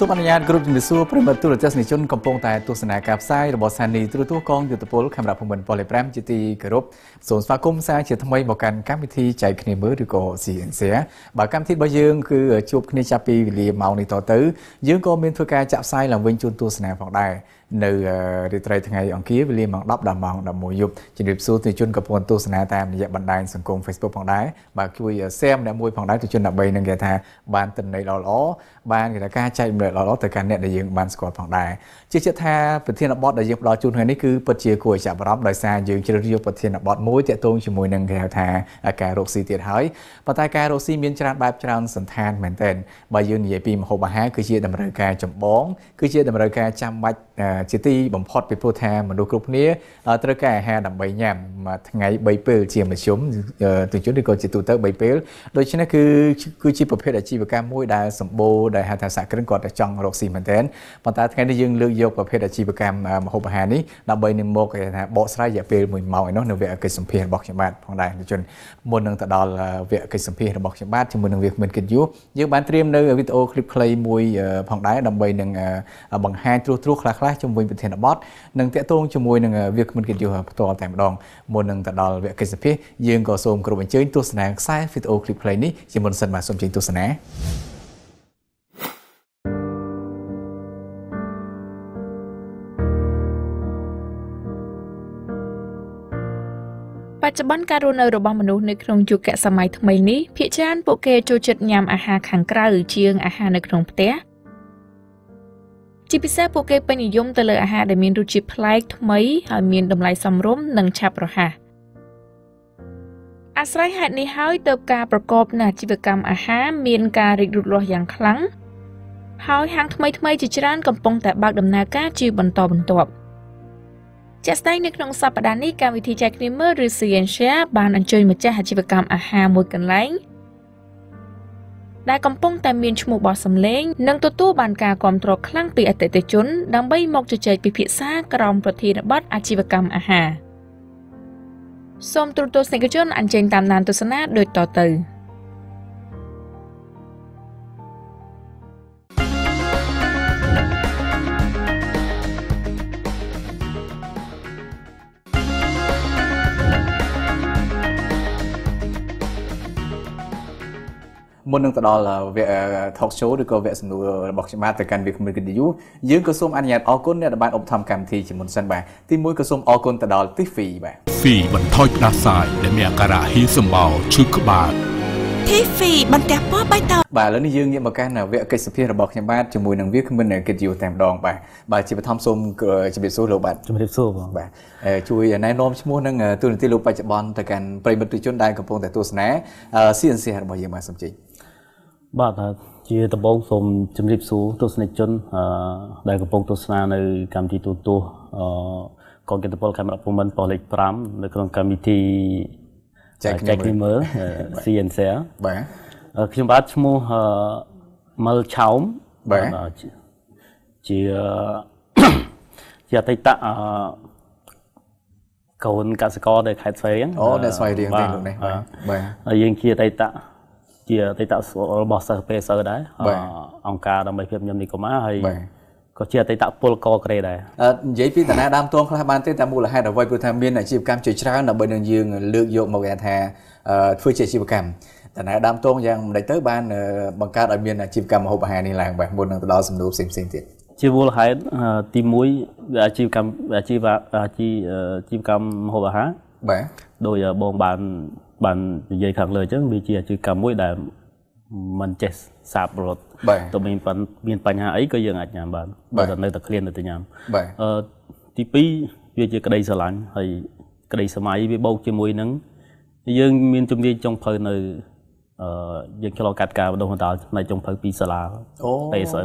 សូមអនុញ្ញាតគ្រប់ជំរាបសួរប្រិមត្តទូរទស្សនិកជនកំពុងតែទស្សនាការផ្សាយរបស់ស្ថានីយ៍ទូរទស្សន៍កងយុទ្ធពលខេមរៈភូមិន្ទពល5ជាទីគោរពសូមស្វាគមន៍សារជាថ្មីមកកាន់កម្មវិធីចែកគ្នាមើលឬក៏ CNC បើកម្មវិធីរបស់យើងគឺជួបគ្នាចាប់ពីវេលាម៉ោងនេះតទៅយើងក៏មានធ្វើការចាក់ផ្សាយឡើងវិញជូនទស្សនាផងដែរ នៅរាត្រីថ្ងៃអង្គារវេលាម៉ោង10ដល់ម៉ោង11យប់ជំរាបសួរទស្សនិកជនកំពុងទស្សនាតាមរយៈបណ្ដាញសង្គម Facebook ផងដែរបាទជួយ share ម្នាក់មួយផងដែរទស្សនិកជនដើម្បីនឹងគេថាបានទិន្នន័យល្អល្អបានគេថាការចែកម្លែកល្អៗទៅកាន់អ្នកដែលយើងបានស្គាល់ផងដែរជឿជាក់ថាប្រធានបទដែលយើងផ្ដល់ជូនថ្ងៃនេះគឺពិតជាគួរឲ្យចាប់អារម្មណ៍ដោយសារយើងជ្រើសរើសយកប្រធានបទមួយទាក់ទងជាមួយនឹងគេហៅថាការរកស៊ីទៀតហើយប៉ុន្តែការរកស៊ីមានច្រើនបែបច្រើនសន្តានមែនទែនបើយើងនិយាយពីម្ហូបអាហារគឺជាតម្រូវការចម្បងគឺជាតម្រូវការចាំបាច់ ជាទីបំផុតពីព្រោះថាមនុស្សគ្រប់គ្នាត្រូវការអាហារដើម្បីញ៉ាំមួយថ្ងៃ3ពេលជាមធ្យមទជនឬក៏ជាទូទៅ3ពេលដូច្នេះគឺគឺជាប្រភេទអាជីវកម្មមួយដែលសម្បូរដែលហៅថាសហគ្រិនគាត់តែចង់រកស៊ីមែនទែនប៉ុន្តែថ្ងៃនេះយើងលើកយកប្រភេទអាជីវកម្មម្ហូបអាហារនេះដើម្បីនឹងមកគេថាបកស្រាយរយៈពេល1ម៉ោងឯនោះនៅវគ្គកិច្ចសម្ភាររបស់ខ្ញុំបាទផងដែរទជនមុននឹងទៅដល់វគ្គកិច្ចសម្ភាររបស់ខ្ញុំបាទជាមួយនឹងវាគ្មិនគិតយូយើងបានត្រៀមនៅវីដេអូឃ្លីបខ្លីមួយផងដែរដើម្បីនឹងបង្ហាញត្រួសត្រាសខ្លះៗជាមួយប្រធានបទនិងតាក់ទងជាមួយនឹងវាគ្មិនកិត្តិយសផ្ទាល់តែម្ដងមុននឹងទៅដល់វគ្គកិច្ចសភាយើងក៏សូមគោរពអញ្ជើញទស្សនាខ្សែវីដេអូឃ្លីបខ្លីនេះជាមុនសិនបាទសូមជើញទស្សនាបច្ចុប្បន្នការរស់នៅរបស់មនុស្សនៅក្នុងយុគសម័យថ្មីនេះភាគច្រើនពួកគេចូលចិត្តញ៉ាំអាហារខាងក្រៅជាងអាហារនៅក្នុងផ្ទះ ជាពិសេសពួកគេពេញនិយមទៅលើអាហារដែលមានរសជាតិប្លែកថ្មីហើយមានតម្លៃសមរម្យនិងឆាប់រហ័សអាស្រ័យហេតុនេះហើយទើបការប្រកបនៅអាជីវកម្មអាហារមានការរីកលូតលាស់យ៉ាងខ្លាំងហើយហាងថ្មីថ្មីជាច្រើនកំពុងតែបើកដំណើរការជាបន្តបន្ទាប់ជាក់ស្ដែងនៅក្នុងសប្តាហ៍នេះកម្មវិធីចែកគ្នាមើលឬ Scientia បានអញ្ជើញម្ចាស់អាជីវកម្មអាហារមួយកន្លែង ដែលកំពុងតែមានឈ្មោះបោះសម្លេងនិងទទួលបានការគ្រប់គ្រងខ្លាំងពីអតិថិជន ដើម្បីមកជជែកពិភាក្សាក្រោមប្រធានបទអាជីវកម្មអាហារសូមទូរទស្សនិកជនអញ្ជើញតាមដានទស្សនាដូចតទៅ។ មុននឹងទៅដល់វគ្គ talk show ឬក៏វគ្គសំណួររបស់ខ្ញុំបាទទៅកាន់វាគ្មិនកិត្តិយសយើងក៏សូមអនុញ្ញាតអរគុណអ្នកដែលបានឧបត្ថម្ភកម្មវិធីជាមុនសិនបាទទីមួយក៏សូមអរគុណទៅដល់ Tiffy បាទ Fee បន្ថយផ្ដាសាយដែលមានអាការៈហ៊ីសម្បោឈឺក្បាល Tiffy បន្ទះពណ៌បៃតងបាទឥឡូវនេះយើងងាកមកកាន់វគ្គកិច្ចសភារបស់ខ្ញុំបាទជាមួយនឹងវាគ្មិនកិត្តិយសតែម្ដងបាទបាទជាបឋមសូមជម្រាបសួរលោកបាទជម្រាបសួរបងបាទជួយណែនាំឈ្មោះនិងទូនាទីលោកបច្ចុប្បន្នទៅកាន់ប្រិមិត្តជនដែលកំពុងតែទស្សនា CNC របស់យើងបាទសូមជិះបា ទជាដំបូងសូមជម្រាបសួរទស្សនិកជនដែលកំពុងទស្សនានៅកម្មវិធីទូទស្សន៍កងកិត្តិពលកាមេរ៉ាភូមិន្ទប៉ុស្តិ៍លេខ5នៅក្នុងកម្មវិធីចែកគ្នាមើល CNC បាទខ្ញុំបាទឈ្មោះមលឆោមបាទជាជាអតីតកូនកសិករនៅខេត្តស្វាយរៀងអូនៅស្វាយរៀងទេលោកនេះបាទហើយយើងជាអតីត ជាអតីតរបស់សិស្សពេសិស្សដែរអង្គការដើម្បីភាពញឹមនេះកុមារហើយក៏ជាអតីតពលកក្រេដែរនិយាយពីតាណាដើមតងខ្លះបានទេតែមូលហេតុអ្វីព្រោះថាមានអាជីវកម្មជាច្រើនដើម្បីនឹងយើងលើកយកមកគេថាធ្វើជាអាជីវកម្មតាណាដើមតងយ៉ាងមិនដេចទៅបានបង្កើតឲ្យមានអាជីវកម្មម្ហូបអាហារនេះឡើងបាទមុននឹងទៅដល់សំណួរផ្សេងផ្សេងទៀតជាមូលហេតុទី1វាអាជីវកម្មអាជីវអាជីវកម្មម្ហូបអាហារបាទដោយបងបាន បាននិយាយខាងលើអញ្ចឹងវាជាអាជីវកម្មមួយដែលมันចេះសាបរត់ទៅមានមានបញ្ហាអីក៏យើងអាចញ៉ាំបានបើតែនៅតែឃ្លាននៅតែញ៉ាំអឺទី2វាជាក្តីស្រឡាញ់ហើយក្តីសម័យវាបូកជាមួយនឹងយើងមានជំនាញចុងភៅនៅអឺយើងឆ្លងកាត់ការបណ្ដុះបណ្ដាលផ្នែកចុងភៅពីសាលាអូ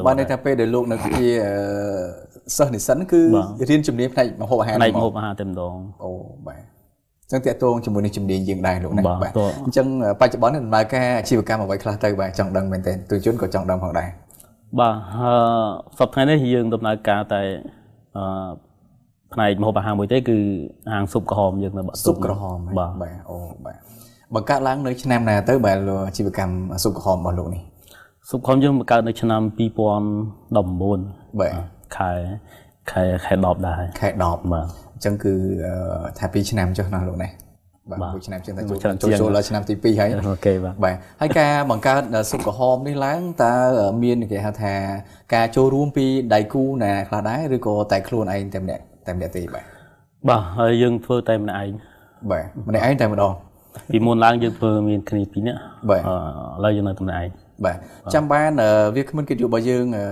បានន័យថាពេលដែលលោកនៅជាសិស្សនិស្សិតគឺរៀនជំនាញផ្នែកម្ហូបអាហារផ្នែកម្ហូបអាហារតែម្ដងអូបាទ ចឹងតាក់ទងជាមួយនឹងជំនាញយើងដែរលោកណាបាទអញ្ចឹងបច្ចុប្បន្នដំណើរការអាជីវកម្មអ្វីខ្លះទៅបាទចង់ដឹងមែនទែនទូជនក៏ចង់ដឹងផងដែរបាទសប្តាហ៍នេះយើងដំណើរការតែអឺផ្នែកម្ហូបអាហារមួយទេគឺហាងស៊ុបក្រហមយើងនៅបាក់ស៊ុបក្រហមបាទអូបាទបង្កើតឡើងនៅឆ្នាំណាទៅបាទអាជីវកម្មស៊ុបក្រហមរបស់លោកនេះស៊ុបខំយើងបង្កើតនៅឆ្នាំ2019បាទខែខែខែ10ដែរខែ10បាទអញ្ចឹងគឺអឺថា2ឆ្នាំចុះណាលោកនេះបាទបាទមួយឆ្នាំជាងតែមួយចូលឆ្នាំចូលជាងចូលដល់ឆ្នាំទី2ហើយអូខេបាទបាទហើយការបង្កើតស៊ុបក្រហមនេះឡើងតើមានគេហៅថាការចូលរួមពីដៃគូណាខ្លះដែរឬក៏តែខ្លួនឯងតែម្នាក់តែម្នាក់ទេបាទបាទហើយយើងធ្វើតែម្នាក់ឯងបាទម្នាក់ឯងតែម្ដងពីមុនឡើងយើងធ្វើមានគ្នាពីរនាក់បាទអឺឥឡូវយើងនៅតែម្នាក់ឯងបាទចាំបានអឺវាគ្មិនកិត្តិយសរបស់យើងអឺ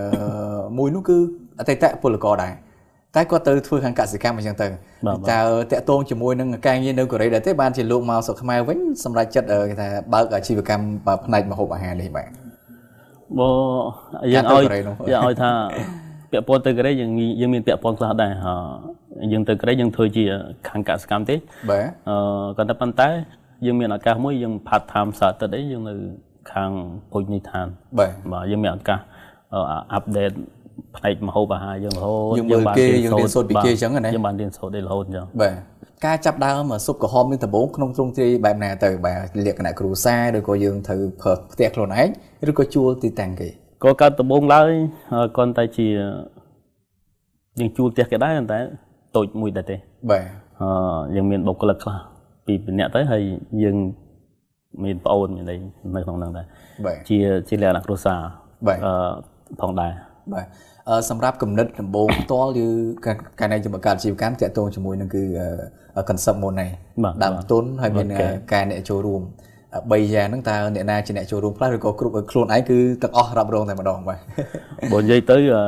មួយនោះគឺអតីតពលករដែរ តែគាត់ទៅធ្វើខាងកសិកម្មអញ្ចឹងទៅបាទតើតាក់ទងជាមួយនឹងការងារនៅកូរ៉េដែរទេបានជាលោកមកស្រុកខ្មែរវិញសម្រាប់ចិត្តអឺគេថាបើកអាជីវកម្មផ្នែកម្ហូបអាហារនេះបាទបើយើងការទៅឲ្យកូរ៉េនោះយើងឲ្យថាពាក់ព័ន្ធទៅកូរ៉េយើងមានយើងមានពាក់ព័ន្ធខ្លះដែរអឺយើងទៅកូរ៉េយើងធ្វើជាខាងកសិកម្មទេបាទអឺក៏តែប៉ុន្តែយើងមានឱកាសមួយយើង part time សតទៅអីយើងនៅខាងពុជនីឋានបាទបាទយើងមានឱកាសអាប់ដេត ផ្នែកម្ហូបអាហារយើងរហូតយើងមើលគេយើងរៀនសូត្រពីគេអញ្ចឹងណាយើងបានរៀនសូត្រ đây រហូតអញ្ចឹងបាទការចាប់ដើមស៊ុបក្រហមនេះដំបូងក្នុងទ្រង់ទ្រាយបែបណាទៅបាទលក្ខណៈគ្រួសារឬក៏យើងត្រូវប្រើផ្ទះខ្លួនឯងឬក៏ជួលទីតាំងគេក៏កើតដំបូងឡើយគ្រាន់តែជាយើងជួលផ្ទះគេដែរប៉ុន្តែតូចមួយដែរទេបាទអឺយើងមានបុគ្គលិកខ្លះពីរនាក់ទៅហើយយើងមានប្អូនមានអីនៅក្នុងហ្នឹងដែរបាទជាជាលក្ខណៈគ្រួសារបាទអឺផងដែរបាទអឺ សម្រាប់គំនិតដំបូងផ្ទាល់គឺការការនៃជំបង្កើតអាជីវកម្មតាក់ទងជាមួយនឹងគឺអឺ concept មុននេះបាទដើមទុនហើយមានអូខេការអ្នកចូលរួមអឺ3យ៉ាងហ្នឹងតើអ្នកណាជាអ្នកចូលរួមខ្លះឬក៏គ្រប់ខ្លួនឯងគឺទាំងអស់រ៉ាប់រងតែម្ដងបាទបើនិយាយទៅអឺ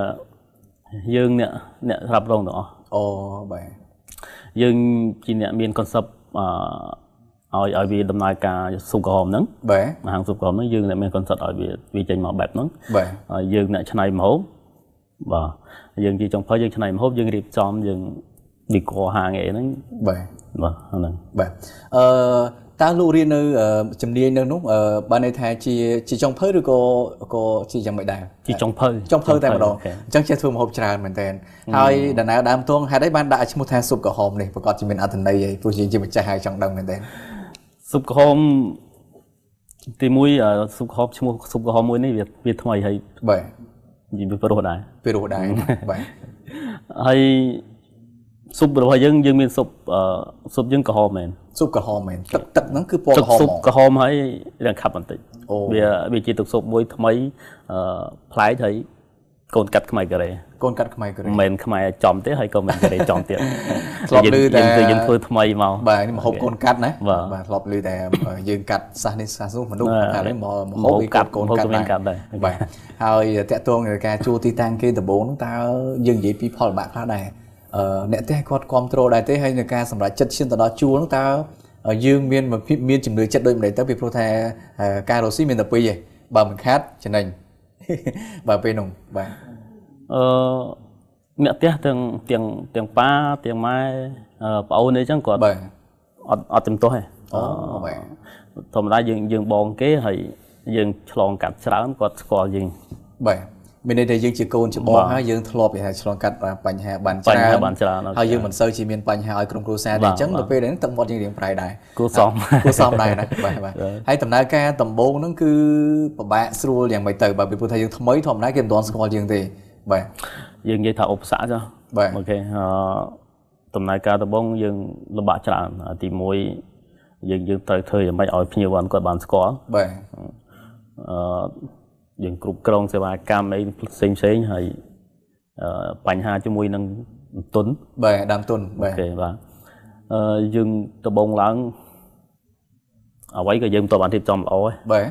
យើងអ្នកអ្នកស្រាប់រងទាំងអស់អូបាទយើងជាអ្នកមាន concept អឺឲ្យឲ្យវាដំណើរការស៊ុបក្រហមហ្នឹងបាទហាងស៊ុបក្រហមហ្នឹងយើងអ្នកមាន concept ឲ្យវាវាចេញមកបែបហ្នឹងបាទហើយយើងអ្នកច្នៃម្ហូប បាទយើងជាចុងភៅយើងច្នៃម្ហូបយើងរៀបចំយើង decor ហាងអីហ្នឹងបាទបាទហ្នឹងបាទអឺតើលោករៀននៅអឺជំនាញនៅនោះអឺបានន័យថាជាជាចុងភៅឬក៏ក៏ជាយ៉ាងម៉េចដែរជាចុងភៅចុងភៅតែម្ដងអូខេអញ្ចឹងចេះធ្វើម្ហូបច្រើនមែនតើហើយដំណើរដើមទងហេតុអីបានដាក់ឈ្មោះថាស៊ុបក្រហមនេះប្រកាសជាមានអត្ថន័យអីព្រោះយើងជាម្ចាស់ហើយចង់ដឹងមែនតើស៊ុបក្រហមទីមួយអឺស៊ុបក្រហមឈ្មោះស៊ុបក្រហមមួយនេះវាវាថ្មីហើយបាទ និយាយវាព្រោះដែរពីរោះដែរបាទហើយស៊ុបរបស់យើងយើងមានស៊ុបអឺស៊ុបយើងក្រហមមែនស៊ុបក្រហមមែនទឹកទឹកហ្នឹងគឺពណ៌ទឹកក្រហមស៊ុបហ្មងក្រហមហើយរាងខាប់បន្តិចអូវាវាជាទឹកស៊ុបមួយថ្មីអឺប្លែកហើយ កូនកាត់ខ្មែរកូរ៉េកូនកាត់ខ្មែរកូរ៉េមិនមែនខ្មែរចំទេហើយក៏មិនមែនកូរ៉េចំទៀតធ្លាប់ឮតែយើងគឺយើងធ្វើថ្មីមកបាទនេះម្ហូបកូនកាត់ណាបាទបាទធ្លាប់ឮតែយើងកាត់សះនេះសះនោះមនុស្សបាទថានេះមកម្ម្ហូហូបបវាកាកាត់ត់កូនម្ហូបកាត់ក៏មានដែរកាត់ដែរបាទហើយតាក់ទងនឹងការជួលទីតាំងគេដំបូងហ្នឹងតើយើងនិយាយពីផលលំបាកខ្លះដែរអឺអ្នកផ្ទះគាត់គ្រប់គ្រងដែរទេហើយនៅការសម្រេចចិត្តឈានទៅដល់ជួលហ្នឹងតើយើងមានមានជំនឿចិត្តដូចម្ដេចទៅពីព្រោះថាការរស់ស៊ីមានតែពីរឯងបើមិនខាត់ចំណេញ បាទពេលនោះបាទអឺអ្នកផ្ទះទាំងទាំងទាំងប៉ាទាំងម៉ែអឺប្អូនអីចឹងគាត់បាទអត់អត់ជំទាស់ទេអូបាទធម្មតាយើងយើងបងគេហើយយើងឆ្លងកាត់ច្រើនគាត់ស្គាល់យើងបាទ មានន័យថាយើងជាកូនជាបងបាទហើយយើងធ្លាប់គេថាឆ្លងកាត់បញ្ហាបានបញ្ច្រើនហាបានច្រើនអូខេហើយយើងមិនសូវជាមានបញ្ហាឲ្យក្រុមគ្រួសារទេបាទអញ្ចឹងបាទទៅពេលហ្នឹងទឹកមាត់យើងរៀងប្រៃដែរគួរសមគួរសមដែរណាបាទបាទហើយដំណើរការដំបូងហ្នឹងគឺពិបាកស្រួលយ៉ាងម៉េចទៅបាទពីព្រោះថាយើងថ្មីធម្មតាគេមិនទាន់ស្គាល់យើងទេបាទយើងនិយាយថាឧបសគ្គចុះបាទអូខេអឺដំណើរការដំបូងយើងលំបាកច្រើនអាទី1យើងយើងត្រូវធ្វើយ៉ាងម៉េចឲ្យភ្ញៀវគាត់បានស្គាល់បាទអឺ យើងគ្រប់គ្រងសេវាកម្មអីផ្សេងផ្សេងៗហើយអឺបញ្ហាជាមួយនឹងទុនបាទដើមទុនបាទអូខេបាទអឺយើងដំបងឡើងអ្វីក៏យើងមិនតបានរៀបចំល្អទេបាទ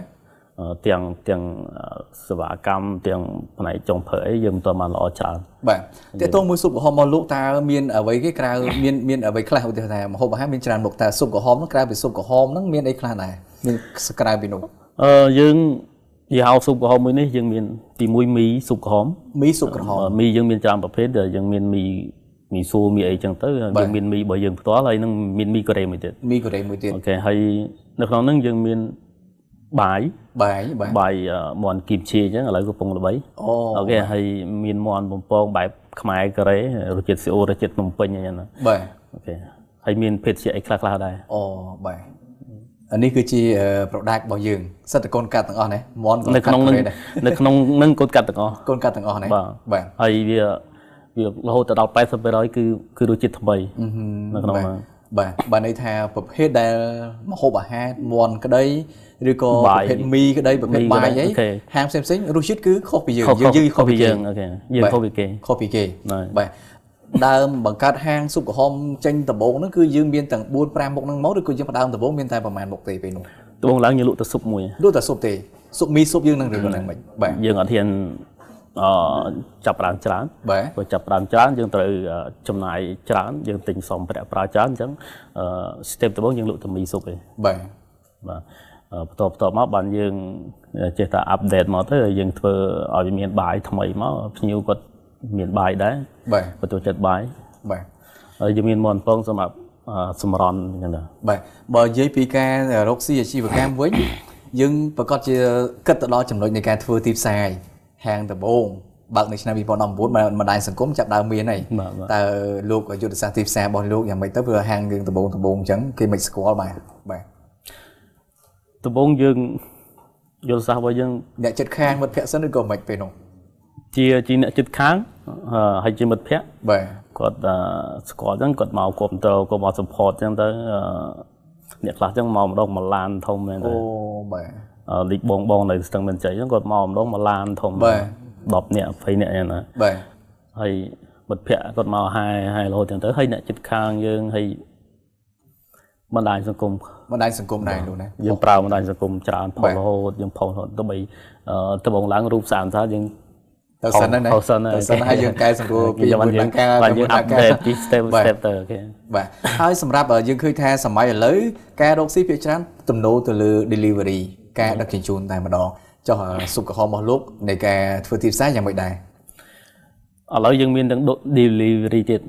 អឺទាំងទាំងអឺសេវាកម្មទាំងផ្នែកចុងភៅអីយើងមិនតបានល្អច្រើនបាទតើតោះមួយស៊ុបក្រហមមកលោកតើមានអ្វីគេក្រៅមានមានអ្វីខ្លះឧទាហរណ៍ថាម្ហូបអាហារមានច្រើនមុខតើស៊ុបក្រហមហ្នឹងក្រៅពីស៊ុបក្រហមហ្នឹងមានអីខ្លះដែរមានក្រៅពីនោះអឺយើងនិ យាយហៅស៊ុបក្រហមមួយនេះយើងមានទីមួយមីស៊ុបក្រហមមីស៊ុបក្រហមអឺមីយើងមានច្រើនប្រភេទដែលយើងមានមីមីសួរមីអីចឹងទៅបាទយើងមានមីរបស់យើងផ្ទាល់ហើយនឹងមានមីកូរ៉េមួយទៀតមីកូរ៉េមួយទៀតអូខេហើយនៅក្នុងហ្នឹងយើងមានបាយបាយបាទបាយអឺមាន់គីមឈីអញ្ចឹងឥឡូវកំពុងល្បីអូអូខេហើយមានមាន់បំពងបែបខ្មែរកូរ៉េរសជាតិស៊ីអូរសជាតិភ្នំពេញអញ្ចឹងណាបាទអូខេហើយមានភេទជាអីខ្លះៗដែរអូបាទអ នេះគឺជា product របស់យើងសិតតែកូនកាត់ទាំងអស់ណាមន់ក៏នៅក្នុងនឹងនៅក្នុងនឹងកូនកាត់ទាំងអស់កូនកាត់ទាំងអស់ណាបាទបាទហើយវាវារហូតទៅដល់80%គឺគឺរសជាតិថ្មីនៅក្នុងហ្នឹងបាទបាទន័យថាប្រភេទដែលម្ហូបអាហារមន់ក្តីឬក៏បាប្រយភេទមីក្តីប្រភេទមីបាយក្តីអីអូខេហាងផ្សេងផ្សេងៗរសជាតិគឺខុសពីយើងខុសយើងយើងខុសពីយើងអូខេយើងខុសពីគេខុសពីគេហ្នឹងបាទ ដើមបង្កើតហាងស៊ុបក្រហមចេញដំបូងហ្នឹងគឺយើងមានទាំង4 5មុខហ្នឹងមកឬក៏យើងផ្ដើមដំបូងមានតែប្រហែលមុខទេពេលនោះត្បូងឡើងយើងលក់ទៅស៊ុបមួយលក់តែស៊ុបទេស៊ុបមីស៊ុបយើងនឹងឬក៏ហ្នឹងមិនបាទយើងអត់ហ៊ានអចាប់ផ្ដើមច្រើនបាទព្រោះចាប់ផ្ដើមច្រើនយើងត្រូវអឺចំណាយច្រើនយើងទិញសម្ភារៈប្រើច្រើនអញ្ចឹងអឺ step ដំបូងយើងលក់តែមីស៊ុបឯងបាទបាទអឺបន្ទាប់បន្ទាប់មកបានយើងចេះតែ update មកទៅយើងធ្វើឲ្យវាមានបាយថ្មីមកភ្ញៀវគាត់ មានបាយដែរបាទគាត់ចូលចិត្តបាយបាទហើយយើងមានមន់ពងសម្រាប់អឺសម្រន់អញ្ចឹងដែរបាទបើនិយាយពីការរកស៊ីអាជីវកម្មវិញយើងប្រកាសជាគិតទៅដល់ចំណុចនៃការធ្វើទីផ្សារហាងដំបូងបើកនៅឆ្នាំ2019បណ្ដាញសង្គមចាប់ដើមមានហើយបាទបាទតើលោកយុទ្ធសាស្ត្រទីផ្សាររបស់លោកយ៉ាងម៉េចទៅព្រោះហាងយើងដំបូងដំបូងអញ្ចឹងគេមិនស្គាល់បាទបាទដំបូងយើងយល់សាស្ត្ររបស់យើងអ្នកចិត្តខាងមិត្តភក្តិសិនឬក៏មិនពេលនោះ ជាជាអ្នកចិត្តខាងអឺហើយជាមិត្តភ័ក្តិបាទគាត់អឺស្គាល់អញ្ចឹងគាត់មកគ្រប់តរគាត់មក support អញ្ចឹងទៅអឺអ្នកខ្លះអញ្ចឹងមកម្ដងមួយឡានធំមែនទេអូបាទអឺលីកបងបងនៅស្ទឹងមានជ័យអញ្ចឹងគាត់មកម្ដងមួយឡានធំបាទ10នាក់20នាក់អញ្ចឹងណាបាទហើយមិត្តភ័ក្តិគាត់មកហាយហាយរហូតអញ្ចឹងទៅហើយអ្នកចិត្តខាងយើងហើយបណ្ដាញសង្គមបណ្ដាញសង្គមដែរលោកណាយើងប្រើបណ្ដាញសង្គមច្រើនផុបាសទរហូតយើងផុសរហូតទៅបីអឺត្បូងឡើងរូបសារថាយើង ទៅសិនហ្នឹងណាផុសសិនហើយទៅសិនហើយយើងកែសម្រួលពីយើងមួយយើងដល់ការបាទទៅយើងមួយដល់ការ update ពី step បាទ step ទៅអូខេបាទហើយសម្រាប់យើងឃើញថាសម័យឥឡូវការរកស៊ីភាគច្រើនទំនោរទៅលើ delivery ការដឹកជញ្ជូនតែម្ដងចុះសុខក្រហមរបស់លោកនៃការធ្វើទីផ្សារយ៉ាងម៉េចដែរឥឡូវយើងមានទាំង delivery ទៀត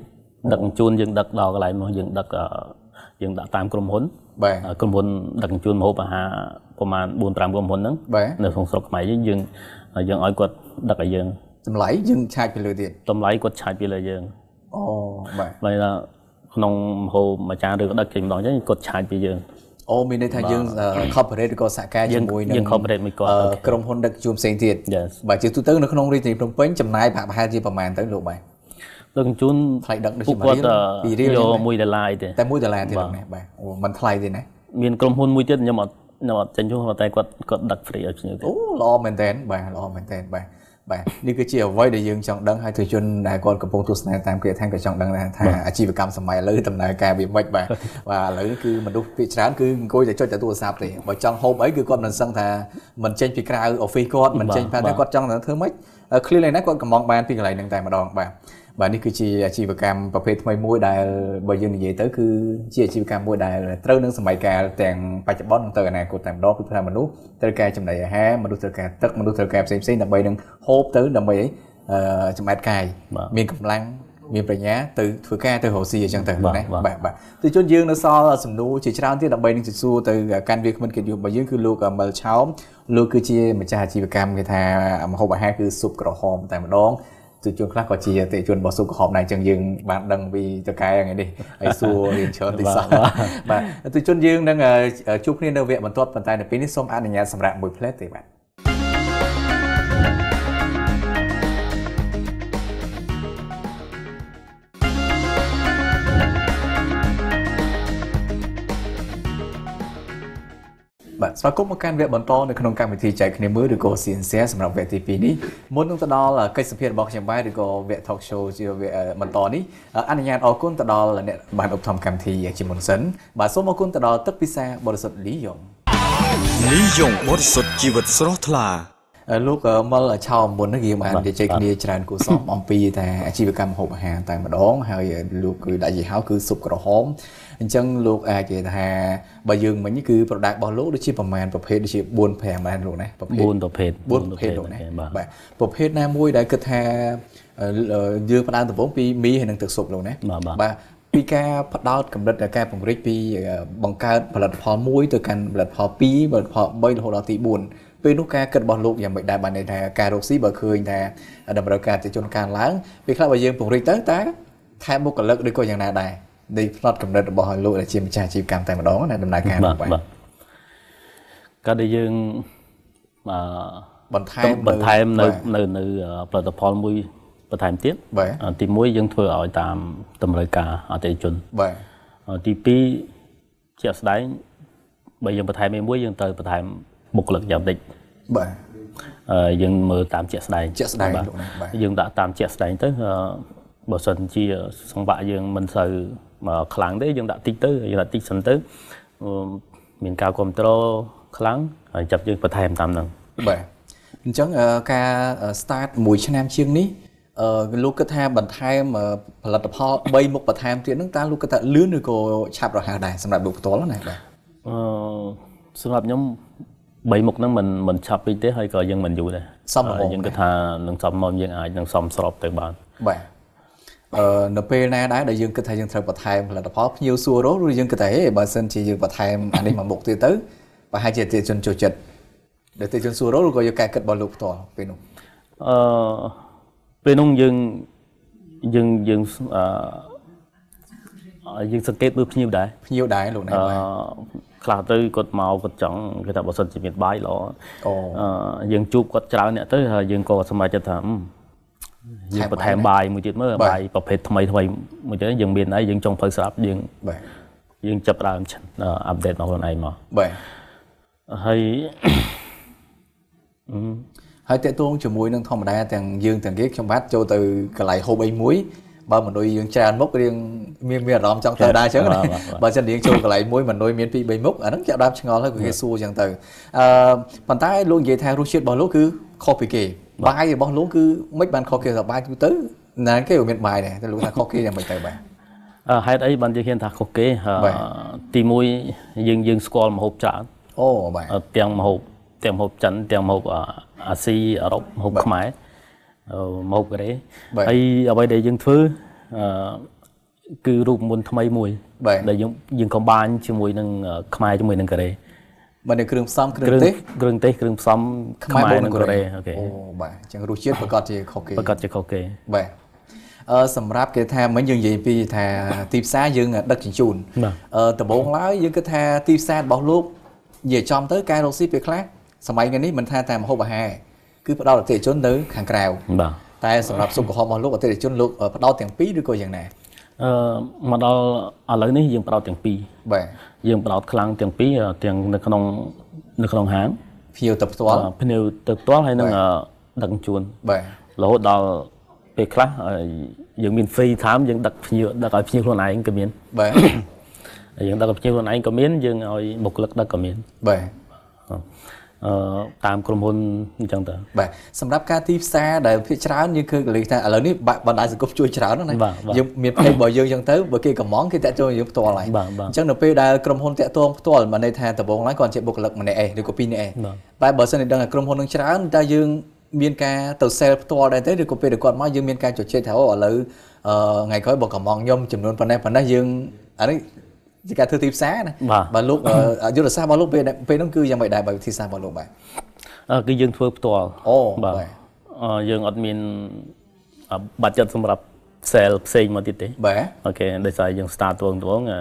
ដឹកជញ្ជូនយើងដឹកដល់កន្លែងមកយើងដឹកអឺយើងដាក់តាមក្រុមហ៊ុនបាទក្រុមហ៊ុនដឹកជញ្ជូនម្ហូបអាហារប្រហែល4 5ក្រុមហ៊ុនហ្នឹងបាទនៅក្នុងស្រុកខ្មែរយើងយើងយើងឲ្យគាត់ដឹកឲ្យយើង ចម្លៃយើងឆាចពីលើទៀតតម្លៃគាត់ឆាយពីលើយើងអូបាទហើយថាក្នុងម្ហូបមួយចានឬក៏ដឹកចេញម្ដងអញ្ចឹងគាត់ឆាយពីយើងអូមានន័យថាយើង corporate ឬក៏សហការយើងជាមួយនឹងយើង corporate មួយគាត់អឺអូខេក្រុមហ៊ុនដឹកជញ្ជូនផ្សេងទៀត Yes បាទជាទូទៅនៅក្នុងរាជធានីភ្នំពេញចំណាយប្រហែលជាប្រហែលទៅលោកបាទដឹកជញ្ជូនថ្លៃដឹកដូចពួកជាគាត់ពីរៀលយកចឹងណា1ដុល្លារទេតែ1ដុល្លារទៀតបាទលោកណាបាទអូมันថ្លៃទេណាមានក្រុមហ៊ុនមួយទៀតខ្ញុំអត់ខ្ញុំអត់ចេញជួតែគាត់គាត់ដឹក free ឲ្យភ្ញៀវទេអូល្អមែនតើបាទល្អមែនតើបាទ បាទនេះគឺជាអ្វីដែលយើងចង់ដឹងហើយទៅជនដែលគាត់កំពុងទស្សនាតាមគ្រាថាក៏ចង់ដឹងដែរថាអាជីវកម្មសម័យឥឡូវដំណើរការវាមិនបាទបាទឥឡូវគឺមនុស្សភាគច្រើនគឺអង្គុយតែចុចតែទូរស័ព្ទទេបើចង់ហូបអីគឺគាត់មិនសឹងថាមិនចេញពីក្រៅ office គាត់មិនចេញតែគាត់ចង់តែធ្វើម៉េច clear ឡើងណាគាត់កំងបានពីកន្លែងហ្នឹងតែម្ដងបាទ បាទនេះគឺជាអាជីវកម្មប្រភេទថ្មីមួយដែលបើយើងនិយាយទៅគឺជាអាជីវកម្មមួយដែលត្រូវនឹងសម័យកាលទាំងបច្ចុប្បន្ននិងទៅអនាគតតែម្ដងគឺថាមនុស្សត្រូវការចំណីអាហារមនុស្សត្រូវការទឹកមនុស្សត្រូវការផ្សេងផ្សេងៗដើម្បីនឹងហូបទៅដើម្បីអឺចំអែតកាយបាទមានកម្លាំងមានប្រាជ្ញាទៅធ្វើការទៅរកស៊ីអញ្ចឹងទៅបាទណាបាទបាទបាទទិជនយើងនៅសល់សំណួរជាច្រើនទៀតដើម្បីនឹងជសួរទៅកាន់វាគ្មិនកិត្តិយសរបស់យើងគឺលោកមិលឆោមលោកគឺជាម្ចាស់អាជីវកម្មគេថាម្ហូបអាហារគឺស៊ុបក្រហមតែម្ដង ទិជនខ្លះក៏ជាអតិថិជនរបស់ស៊ុបក្រហមដែរអញ្ចឹងយើងបានដឹងពីតកែថ្ងៃនេះហើយសួររៀនច្រើនទីសោះបាទបាទអតិថិជនយើងនឹងអឺជួបគ្នានៅវគ្គបន្ទាប់ប៉ុន្តែនៅពេលនេះសូមអនុញ្ញាតសម្រាប់មួយផ្លែតទេបាទ បាទស្វាគមន៍មកកាន់វគ្គបន្តនៅក្នុងកម្មវិធីចែកគ្នាមើលឬក៏ CNC សម្រាប់វគ្គទី2នេះមុននឹងទៅដល់កិច្ចសម្ភាររបស់ខ្ញុំបាទឬក៏វគ្គ talk show ជាវគ្គបន្តនេះអនុញ្ញាតអរគុណទៅដល់អ្នកបានឧបត្ថម្ភកម្មវិធីជាមុនសិនបាទសូមអរគុណទៅដល់ទឹកពិសាបរិសុទ្ធលីយ៉ុងនិយមបរិសុទ្ធជីវិតស្រស់ថ្លាអឺលោកអឺមលឆោមមុនហ្នឹងយើងបានបាទនិយាយគ្នាច្រើនគូសំអំពីតែអាជីវកម្មម្ហូបអាហារតែម្ដងហើយលោកគឺដាក់យីហៅគឺស៊ុបក្រហម អញ្ចឹងលោកអាចនិយាយថាបើយើងមិញនេះគឺ product របស់លោកដូចជាប្រមាណប្រភេទដូចជា4 5ដែរលោកណាប្រភេទ4ប្រភេទ4ប្រភេទលោកណាបាទបាទប្រភេទណាមួយដែលគិតថាអឺយើងផ្ដើមដំបូងពីមីហើយនិងទឹកស៊ុបលោកណាបាទបាទបាទពីការផ្ដោតកម្រិតការពង្រីកពីអឺបង្កើតផលិតផលមួយទៅកាន់ផលិតផល2ផលិតផល3រហូតដល់ទី4ពេលនោះការគិតរបស់លោកយ៉ាងម៉េចដែរបានន័យថាការរកស៊ីបើឃើញថាតម្រូវការអតិថិជនកើនឡើងពេលខ្លះបើយើងពង្រីកទៅតើថែមបុគ្គលិកឬក៏យ៉ាងណាដែរ នៃផ្នត់កម្រិតរបស់លោកដែលជាម្ចាស់អាជីវកម្មតែម្ដងណាដំណើរការបាទនោះបាទបាទការដែលយើងអឺបន្ថែមបន្ថែមនៅបាទនៅនៅផលិតផលមួយបន្ថែមទៀតបាទអឺទី1យើងធ្វើឲ្យតាមតម្រូវការអតិថិជនបាទអឺទី2ជាក់ស្ដែងបើយើងបន្ថែមឯមួយយើងត្រូវបន្ថែមបុគ្គលិកយ៉ាងតិចបាទអឺយើងមើលតាមជាក់ស្ដែងជាក់ស្ដែងបាទលោកណាបាទយើងដាក់តាមជាក់ស្ដែងទៅអឺ បើសិនជាសង្វាក់យើងមិនសូវមកខ្លាំងទេយើងដាក់តិចទៅយើងដាក់តិចសិនទៅអឺមានការគ្រប់គ្រងខ្លាំងហើយចាប់យើងបន្ថែមតាមហ្នឹងបាទអញ្ចឹងអឺការ start មួយឆ្នាំជាងនេះអឺលោកគិតថាបន្ថែមអឺផលិតផល3មុខបន្ថែមទៀតហ្នឹងតើលោកគិតថាលឿនឬក៏ឆាប់រហ័សដែរសម្រាប់លោកផ្ទាល់ណាបាទអឺសម្រាប់ខ្ញុំបីមុខហ្នឹងមិនមិនឆាប់ពេកទេហើយក៏យើងមិនយូរដែរសមល្មមយើងគិតថានឹងសមមុំយើងអាចនឹងសមស្របទៅបានបាទអឺ នៅពេលណាដែរដែលយើងគិតថាយើងត្រូវបន្ថែមផលិតផលភ្ញៀវសួររស់ឬយើងគិតថាហេបើសិនជាយើងបន្ថែមអានេះមួយមុខទៀតទៅប្រហែលជាអតិថិជនចូលចិត្តដែលអតិថិជនសួររស់ឬក៏យកការគិតរបស់លោកផ្ទាល់ពេលនោះអឺពេលនោះយើងយើងយើងអឺយើងសង្កេតមើលភ្ញៀវដែរភ្ញៀវដែរលោកណាអឺបាទខ្លះទៅគាត់មកគាត់ចង់គេថាបើសិនជាមានបាយល្អអូអឺយើងជួបគាត់ច្រើនអ្នកទៅហើយយើងក៏សម្រេចចិត្តថាអឺ យើងបន្ថែមបាយមួយទៀតមើលបាយប្រភេទថ្មីថ្មីមួយទៀតយើងមានហើយយើងចង់ភៅស្រាប់យើងបាទយើងចាប់ផ្ដើមអាប់ដេតមកខ្លួនឯងមកបាទហើយហើយតកតងជាមួយនឹងធម្មតាទាំងយើងទាំងគេខ្ញុំបាទចូលទៅកន្លែងហូបអីមួយបើមនុស្សយើងច្រើនមុខរៀងមានមានអារម្មណ៍ចង់ទៅដែរអញ្ចឹងណាបាទបាទបាទបើមិនរៀងចូលកន្លែងមួយមនុស្សមាន2 3មុខអាហ្នឹងចាប់ដើមឆ្ងល់ហើយក៏គេសួរអញ្ចឹងទៅអឺប៉ុន្តែលោកនិយាយថារសជាតិរបស់លោកគឺខុសពីគេ បាយរបស់លោកគឺមិនបានខុសគេសបាយទូទៅណាគេក៏មានបាយដែរតែលោកថាខុសគេយ៉ាងម៉េចទៅបាទអឺហេតុអីបានយើងហ៊ានថាខុសគេអឺបាទទី1យើងយើងស្គាល់ម្ហូបច្រើនអូបាទអឺទាំងម្ហូបទាំងម្ហូបចិនទាំងម្ហូបអអាស៊ីអឺរ៉ុបម្ហូបខ្មែរអឺម្ហូបកូរ៉េបាទហើយអ្វីដែលយើងធ្វើអឺគឺរូបមន្តថ្មីមួយបាទដែលយើងយើងកំបាញជាមួយនឹងអឺខ្មែរជាមួយនឹងកូរ៉េ បើនៅគ្រឿងផ្សំគ្រឿងគ្រឿងទេសគ្រឿងទេសគ្រឿងផ្សំខ្មែរនិងកូរ៉េអូខេអូបាទអញ្ចឹងរសជាតិប្រកាសជាខុសគេប្រកាសជាខុសគេបាទអឺសម្រាប់គេថាមិញយើងនិយាយពីថាទីផ្សារយើងដឹកជញ្ជូនបាទអឺដំបូងឡើយយើងគិតថាទីផ្សាររបស់លោកនិយាយចំទៅការរកស៊ីពេលខ្លះសម័យថ្ងៃនេះមិនថាតែម្ហូបអាហារគឺផ្ដោតអតិថិជននៅខាងក្រៅបាទតែសម្រាប់សុខភាពរបស់លោកអតិថិជនលោកផ្ដោតទាំងពីរឬក៏យ៉ាងណា អឺមកដល់ឥឡូវនេះយើងបដោតទាំងពីរបាទយើងបដោតខ្លាំងទាំងពីរអឺទាំងនៅក្នុងនៅក្នុងហាងភ្ញៀវទៅផ្ទាល់អឺភ្នៀវទៅផ្ទាល់ហើយនឹងបាទអឺដឹកជញ្ជូនបាទរហូតដល់ពេលខ្លះអឺយើងមាន free time យើងដឹកភ្ញៀវដឹកឲ្យភ្ញៀវខ្លួនឯងក៏មានបាទហើយយើងដឹកឲ្យភ្ញៀវខ្លួនឯងក៏មានយើងឲ្យបុគ្គលិកដឹកក៏មានបាទអឺ តាមក្រុមហ៊ុនអញ្ចឹងទៅបាទសម្រាប់ការទីផ្សារដែលភាគច្រើនយើងឃើញកលិថាឥឡូវនេះបាក់បណ្ដាញសង្គមជួយច្រើនណាស់ណាបាទបាទយើងមានផ្លេចរបស់យើងអញ្ចឹងទៅបើគេកំងគេតាក់ទងយើងផ្ទាល់ហើយបាទបាទអញ្ចឹងនៅពេលដែលក្រុមហ៊ុនតាក់ទងផ្ទាល់មកន័យថាដំបូងឡើយគាត់ជាបុគ្គលិកម្នាក់ឯងឬក៏ពីរនាក់ឯងបាទតែបើសិនជាដឹងថាក្រុមហ៊ុននឹងច្រើនតែយើងមានការទៅ sale ផ្ទាល់ដែរទេឬក៏ពេលដែលគាត់មកយើងមានការជជែកថាអូឥឡូវអឺថ្ងៃក្រោយបើកំងខ្ញុំចំនួនប៉ុណ្ណេះប៉ុណ្ណេះយើងអានេះ ជាការធ្វើទីផ្សារណាបាទបើលោកអឺយុទ្ធសាស្ត្ររបស់លោកពេលពេលហ្នឹងគឺយ៉ាងម៉េចដែរបើវិធីសាស្ត្ររបស់លោកបាទអឺគឺយើងធ្វើផ្ទាល់អូបាទបាទអឺយើងអត់មានអឺបាត់ចិត្តសម្រាប់ sale ផ្សេងមកទៀតទេបាទអូខេដោយសារយើង start ត្វងត្វងអឺ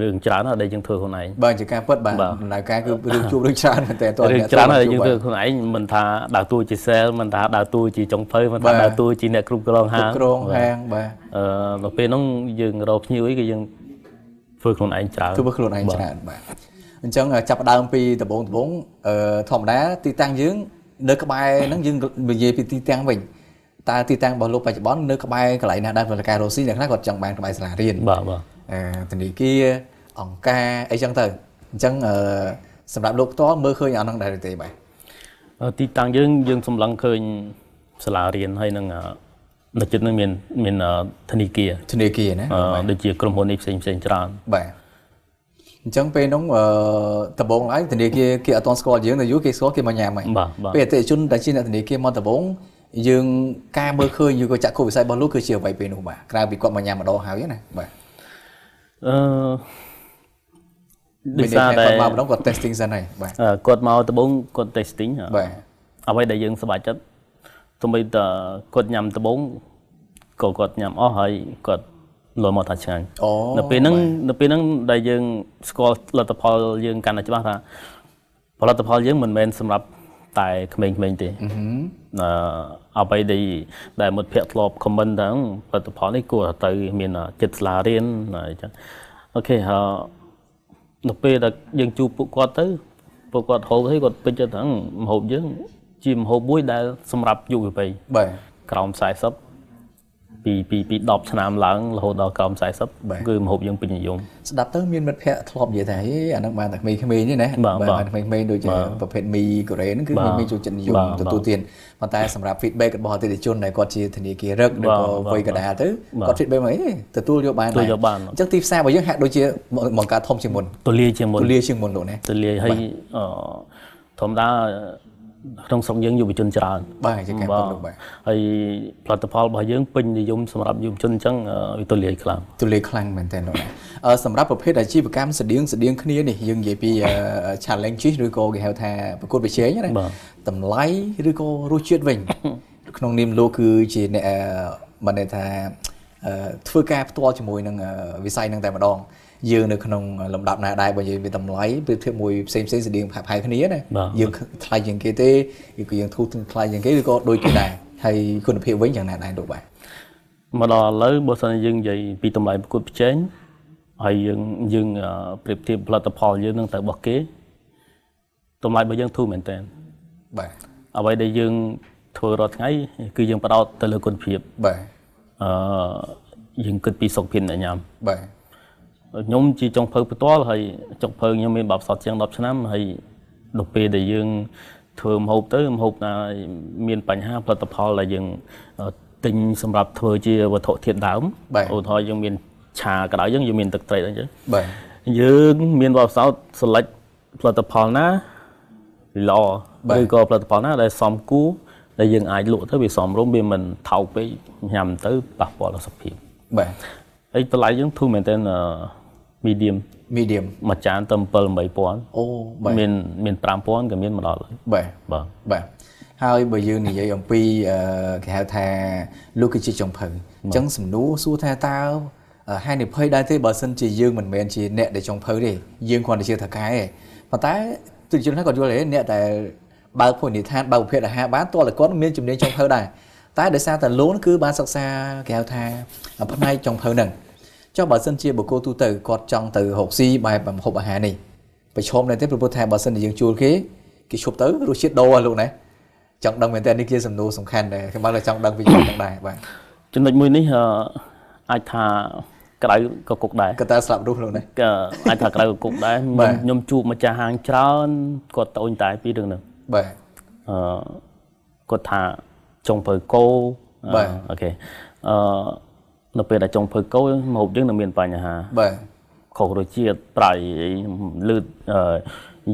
រឿងច្រើនណាស់ដែលយើងធ្វើខ្លួនឯងបើជាការពិតបាទបាទដំណើរការគឺរឿងជួបរឿងច្រើនមែនតើតើរឿងច្រើនហើយយើងធ្វើខ្លួនឯងមិនថាដើរតួជា sale មិនថាដើរតួជាចុងភៅមិនបាថាទដើរតួជាអ្នកគ្រប់គ្រងហាងក្រងហាងបាទអឺដល់ពេលហ្នឹងយើងរកភ្ញៀវអីគឺយើង ធ្វើខ្លួនឯងច្រើនធ្វើខ្លួនឯងច្រើនបាទអញ្ចឹងចាប់ផ្ដើមពីដំបូងដំបូងអឺធម្មតាទីតាំងយើងនៅក្បែរហ្នឹងយើងនិយាយពីទីតាំងវិញតើទីតាំងរបស់លោកបច្ចុប្បន្ននៅក្បែរកន្លែងណាដែរផលការរស់ស៊ីអ្នកខ្លះគាត់ចង់បានក្បែរសាលារៀនបាទបាទអឺធនាគារអង្គការអីចឹងទៅអញ្ចឹងអឺសម្រាប់លោកផ្ទាល់មើលឃើញអាហ្នឹងដែរឬទេបាទអឺទីតាំងយើងយើងសម្លឹងឃើញសាលារៀនហើយនឹងអឺ នៅជិតនឹងមានមានអឺធនាគារធនាគារណាអឺដូចជាក្រុមហ៊ុននេះផ្សេងផ្សេងច្រើនបាទអញ្ចឹងពេលហ្នឹងអឺដំបូងឡើយធនាគារគេអត់ទាន់ស្គាល់យើងតែយូរគេស្គាល់គេមកញ៉ាំហើយបាទបាទពេលអតិថិជនដែលជាអ្នកធនាគារមកដំបូងយើងការមើលឃើញឬក៏ចាក់គោលវិស័យរបស់លោកគឺជាអ្វីពេលនោះបាទក្រៅពីគាត់មកញ៉ាំម្ដងហើយណាបាទអឺដោយសារតែគាត់មកម្ដងគាត់ testing សិនហើយបាទអឺគាត់មកដំបូងគាត់ testing អឺបាទអ្វីដែលយើងសប្បាយចិត្ត ទោះបីតគាត់ញ៉ាំដំបូងក៏គាត់ញ៉ាំអស់ហើយគាត់លល់មកថាឆ្ងាញ់អូនៅពេលហ្នឹងនៅពេលហ្នឹងដែលយើងស្គាល់លទ្ធផលយើងកាន់តែច្បាស់ថាផលិតផលយើងមិនមែនសម្រាប់តែក្មេងៗទេអឺអ្វីដែលដែលមិត្តភ័ក្តិធ្លាប់ comment ថាផលិតផលនេះគួរទៅមានចិត្តស្លារៀនអញ្ចឹងអូខេហើយនៅពេលដែលយើងជួបពួកគាត់ទៅពួកគាត់ហូបហើយគាត់ពេញចិត្តថាម្ហូបយើង ជាម្ហូបមួយដែលសម្រាប់យុវវ័យបាទក្រោម40ពីពីពី10ឆ្នាំឡើងរហូតដល់ក្រោម40គឺម្ហូបយើងពេញនិយមស្ដាប់ទៅមានមិត្តភ័ក្តិធ្លាប់និយាយថាហេអានឹងបានតែក្មេងៗទេណាបាទក្មេងៗដូចជាប្រភេទមីកូរ៉េហ្នឹងគឺមានចូលចិត្តនិយមទទួលទានប៉ុន្តែសម្រាប់ feedback របស់អតិថិជនដែលគាត់ជាធនាគាររឹកឬក៏វ័យកដាលទៅគាត់ feedback មកហេទទួលយកបានដែរអញ្ចឹងទីផ្សាររបស់យើងហាក់ដូចជាបង្កើតធំជាងមុនទូលាយជាងមុនទូលាយជាងមុនលោកណាទូលាយហើយអឺធម្មតា ក្នុងស្រុកយើងយុវជនច្រើនបាទជាការពិតលោកបាទហើយផលិតផលរបស់យើងពេញនិយមសម្រាប់យុវជនអញ្ចឹងវាទូលាយខ្លាំងទូលាយខ្លាំងមែនទែនលោកអឺសម្រាប់ប្រភេទអាជីវកម្មស្តៀងស្តៀងគ្នានេះយើងនិយាយពី challenge ឬក៏គេហៅថាប្រកួតប្រជែងណាតម្លៃឬក៏រសជាតិវិញក្នុងនាមលោកគឺជាអ្នកបានន័យថាធ្វើការផ្ទាល់ជាមួយនឹងវិស័យនឹងតែម្ដង យើងនៅក្នុងលំដាប់ណាដែរបើយើងមានតម្លៃប្រៀបធៀបមួយផ្សេងផ្សេងស្តៀងផាក់ៗគ្នាណាយើងថ្លៃជាងគេទេឬក៏យើងធូរថ្លៃជាងគេឬក៏ដូចគេដែរហើយគុណភាពវិញយ៉ាងណាដែរលោកបាទមកដល់ឥឡូវបើសិនយើងនិយាយពីតម្លៃប្រកួតប្រជែងហើយយើងយើងប្រៀបធៀបផលិតផលយើងនឹងទៅរបស់គេតម្លៃរបស់យើងធូរមែនតើបាទអ្វីដែលយើងធ្វើរាល់ថ្ងៃគឺយើងផ្ដោតទៅលើគុណភាពបាទអឺយើងគិតពីសុខភាពអ្នកញ៉ាំបាទ ខ្ញុំជាចុងភៅផ្ទាល់ហើយចុងភៅខ្ញុំមានបបផ្សត់ជាង10ឆ្នាំហើយដល់ពេលដែលយើងធ្វើម្ហូបទៅម្ហូបណាមានបញ្ហាផលិតផលដែលយើងទិញសម្រាប់ធ្វើជាវត្ថុធាតុដើមឧទាហរណ៍យើងមានឆាក្តៅយើងយើងមានទឹកត្រីអញ្ចឹងបាទយើងមានបបផ្សោត select ផលិតផលណាល្អឬក៏ផលិតផលណាដែលសមគួរដែលយើងអាចលក់ទៅវាសមរម្យវាមិនថោកពេកញ៉ាំទៅប៉ះពាល់ដល់សុខភាពបាទហើយតម្លៃយើងធូរមែនទែន medium medium មួយចានទៅ7 8000អូបាទមានមាន5000ក៏មានមកដល់ហើយបាទបាទបាទហើយបើយើងនិយាយអំពីគេហៅថាលោកគឺជាចុងភៅអញ្ចឹងសំណួរសួរថាតើហានិភ័យដែរទេបើសិនជាយើងមិនមែនជាអ្នកដែលចុងភៅទេយើងគ្រាន់តែជាថកែទេប៉ុន្តែទិជនគាត់យល់ទេអ្នកដែលបើកភោជនីយដ្ឋានបើកប្រភេទអាហារបានតើគាត់មានជំនាញចុងភៅដែរតែដោយសារតែលោកគឺបានសិក្សាគេហៅថាផ្នែកចុងភៅហ្នឹង ចុះបើសិនជាបុគ្គលទូទៅគាត់ចង់ទៅរកស៊ីបែបម្ហូបអាហារនេះប្រឈមនៅទេព្រោះថាបើសិនជាយើងជួលគេគេឈប់ទៅរសជាតិដូរលោកណាចង់ដឹងមែនតើនេះជាសំណួរសំខាន់ដែរខ្ញុំមកចង់ដឹងពីយើងទាំងដែរបាទចំណុចមួយនេះអាចថាក្រៅក៏គុកដែរក៏តែស្លាប់រស់លោកនេះក៏អាចថាក្រៅក៏គុកដែរខ្ញុំជួបម្ចាស់ហាងច្រើនគាត់ត្អូញតែពីរឿងហ្នឹងបាទអឺគាត់ថាចុងបើគោអូខេអឺ នៅពេលដែលចុងភៅគោម្ហូបយើងនឹងមានបញ្ហាបាទខុសរសជាតិប្រៃលឺត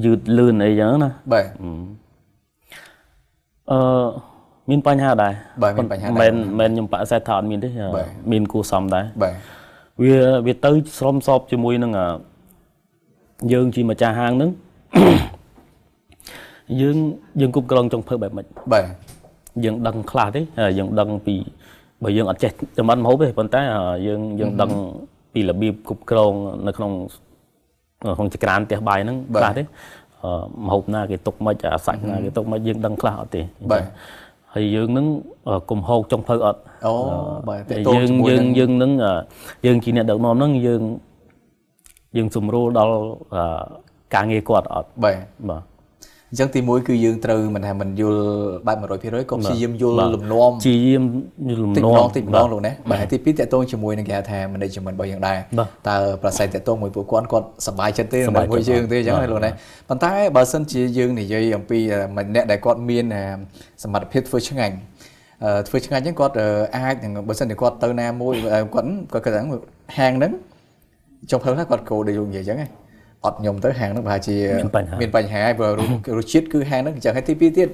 យឺតលឿនអីចឹងណាបាទអឺមានបញ្ហាដែរបាទមានបញ្ហាដែរមិនមិនខ្ញុំបកសេះថាអត់មានទេមានគួសមដែរបាទវាវាទៅស្រោមសោបជាមួយនឹងយើងជាម្ចាស់ហាងហ្នឹងយើងយើងគ្រប់គ្រងចុងភៅបែបម៉េចបាទយើងដឹងខ្លះទេយើងដឹងពី បើយើងអត់ចេះចម្អិនម្ហូបទេប៉ុន្តែយើងយើងដឹងពីរបៀបគ្រប់គ្រងនៅក្នុងក្នុងចក្រានផ្ទះបាយហ្នឹងខ្លះទេម្ហូបណាគេទុកមិនអាសាច់ណាគេទុកមិនយើងដឹងខ្លះអត់ទេបាទហើយយើងនឹងកុំហោកចុងភៅអត់អូបាទយើងយើងយើងនឹងយើងជាអ្នកដឹកនាំហ្នឹងយើងយើងសម្រួលដល់ការងារគាត់អត់បាទបាទ អញ្ចឹងទី1គឺយើងត្រូវមិនថាមិនយល់បែប100%ក៏ព្យាយាមយល់លំនាំព្យាយាមយល់លំនាំតិចម្ដងលោកណាបាទទី2តកតងជាមួយនឹងគេហៅថា management របស់យើងដែរតើប្រស័យតកតងមួយពួកគាត់គាត់សប្បាយចិត្តទេជាមួយយើងទេអញ្ចឹងលោកណាប៉ុន្តែបើសិនជាយើងនិយាយអំពីអ្នកដែលគាត់មានសមត្ថភាពធ្វើឆ្ងាញ់ធ្វើឆ្ងាញ់អញ្ចឹងគាត់អាចបើសិនជាគាត់ទៅណាមួយគាត់គាត់គាត់ហាងហ្នឹងចុងភៅថាគាត់គោដូចលោកនិយាយអញ្ចឹងហ្នឹង អត់ខ្ញុំទៅហាងហ្នឹងប្រហែលជាមានបញ្ហាហើយព្រោះរសជាតិគឺហាងហ្នឹងចឹងហើយទី2ទៀត